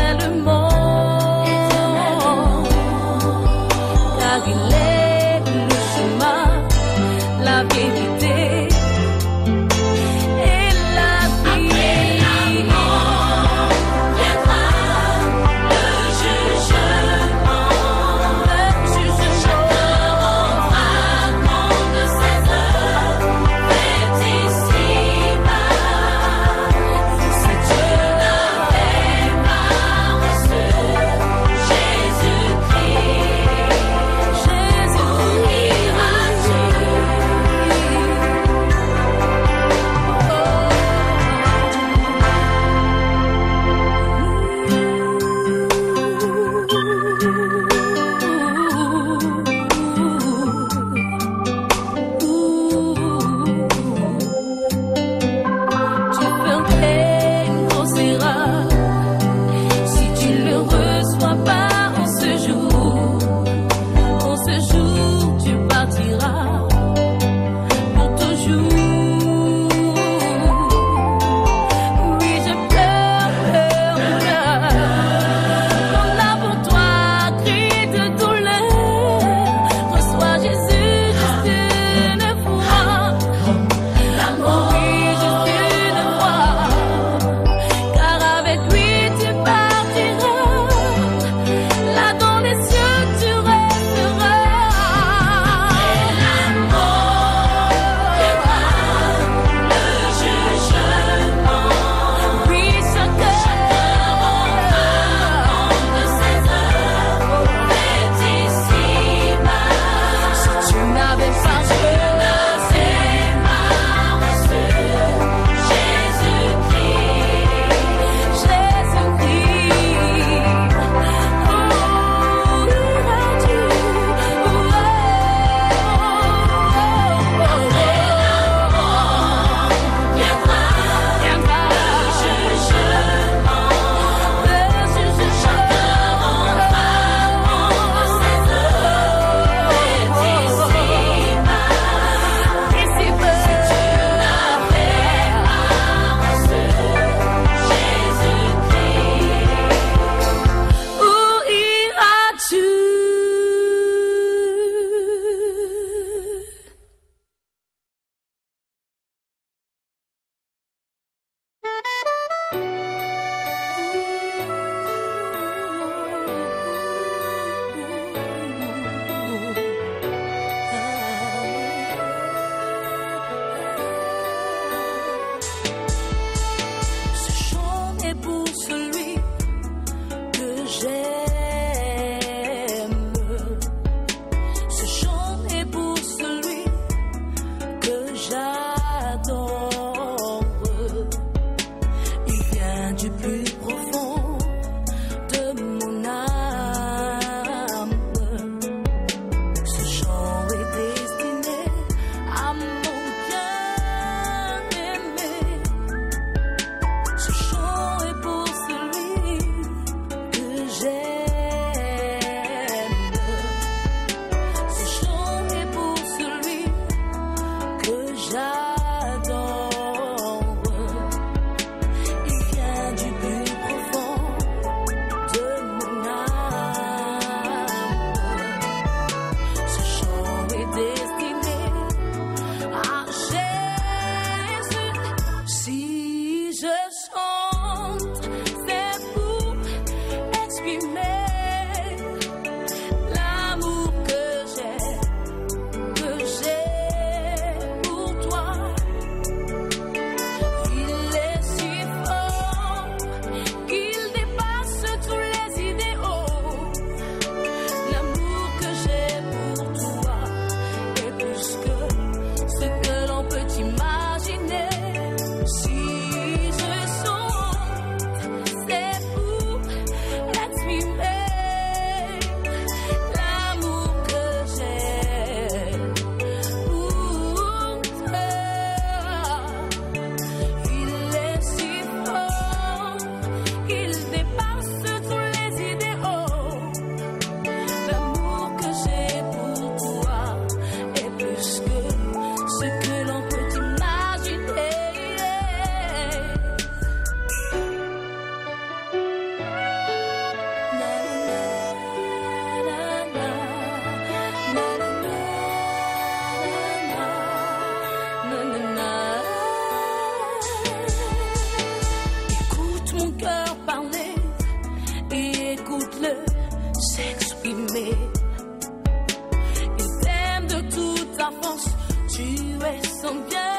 je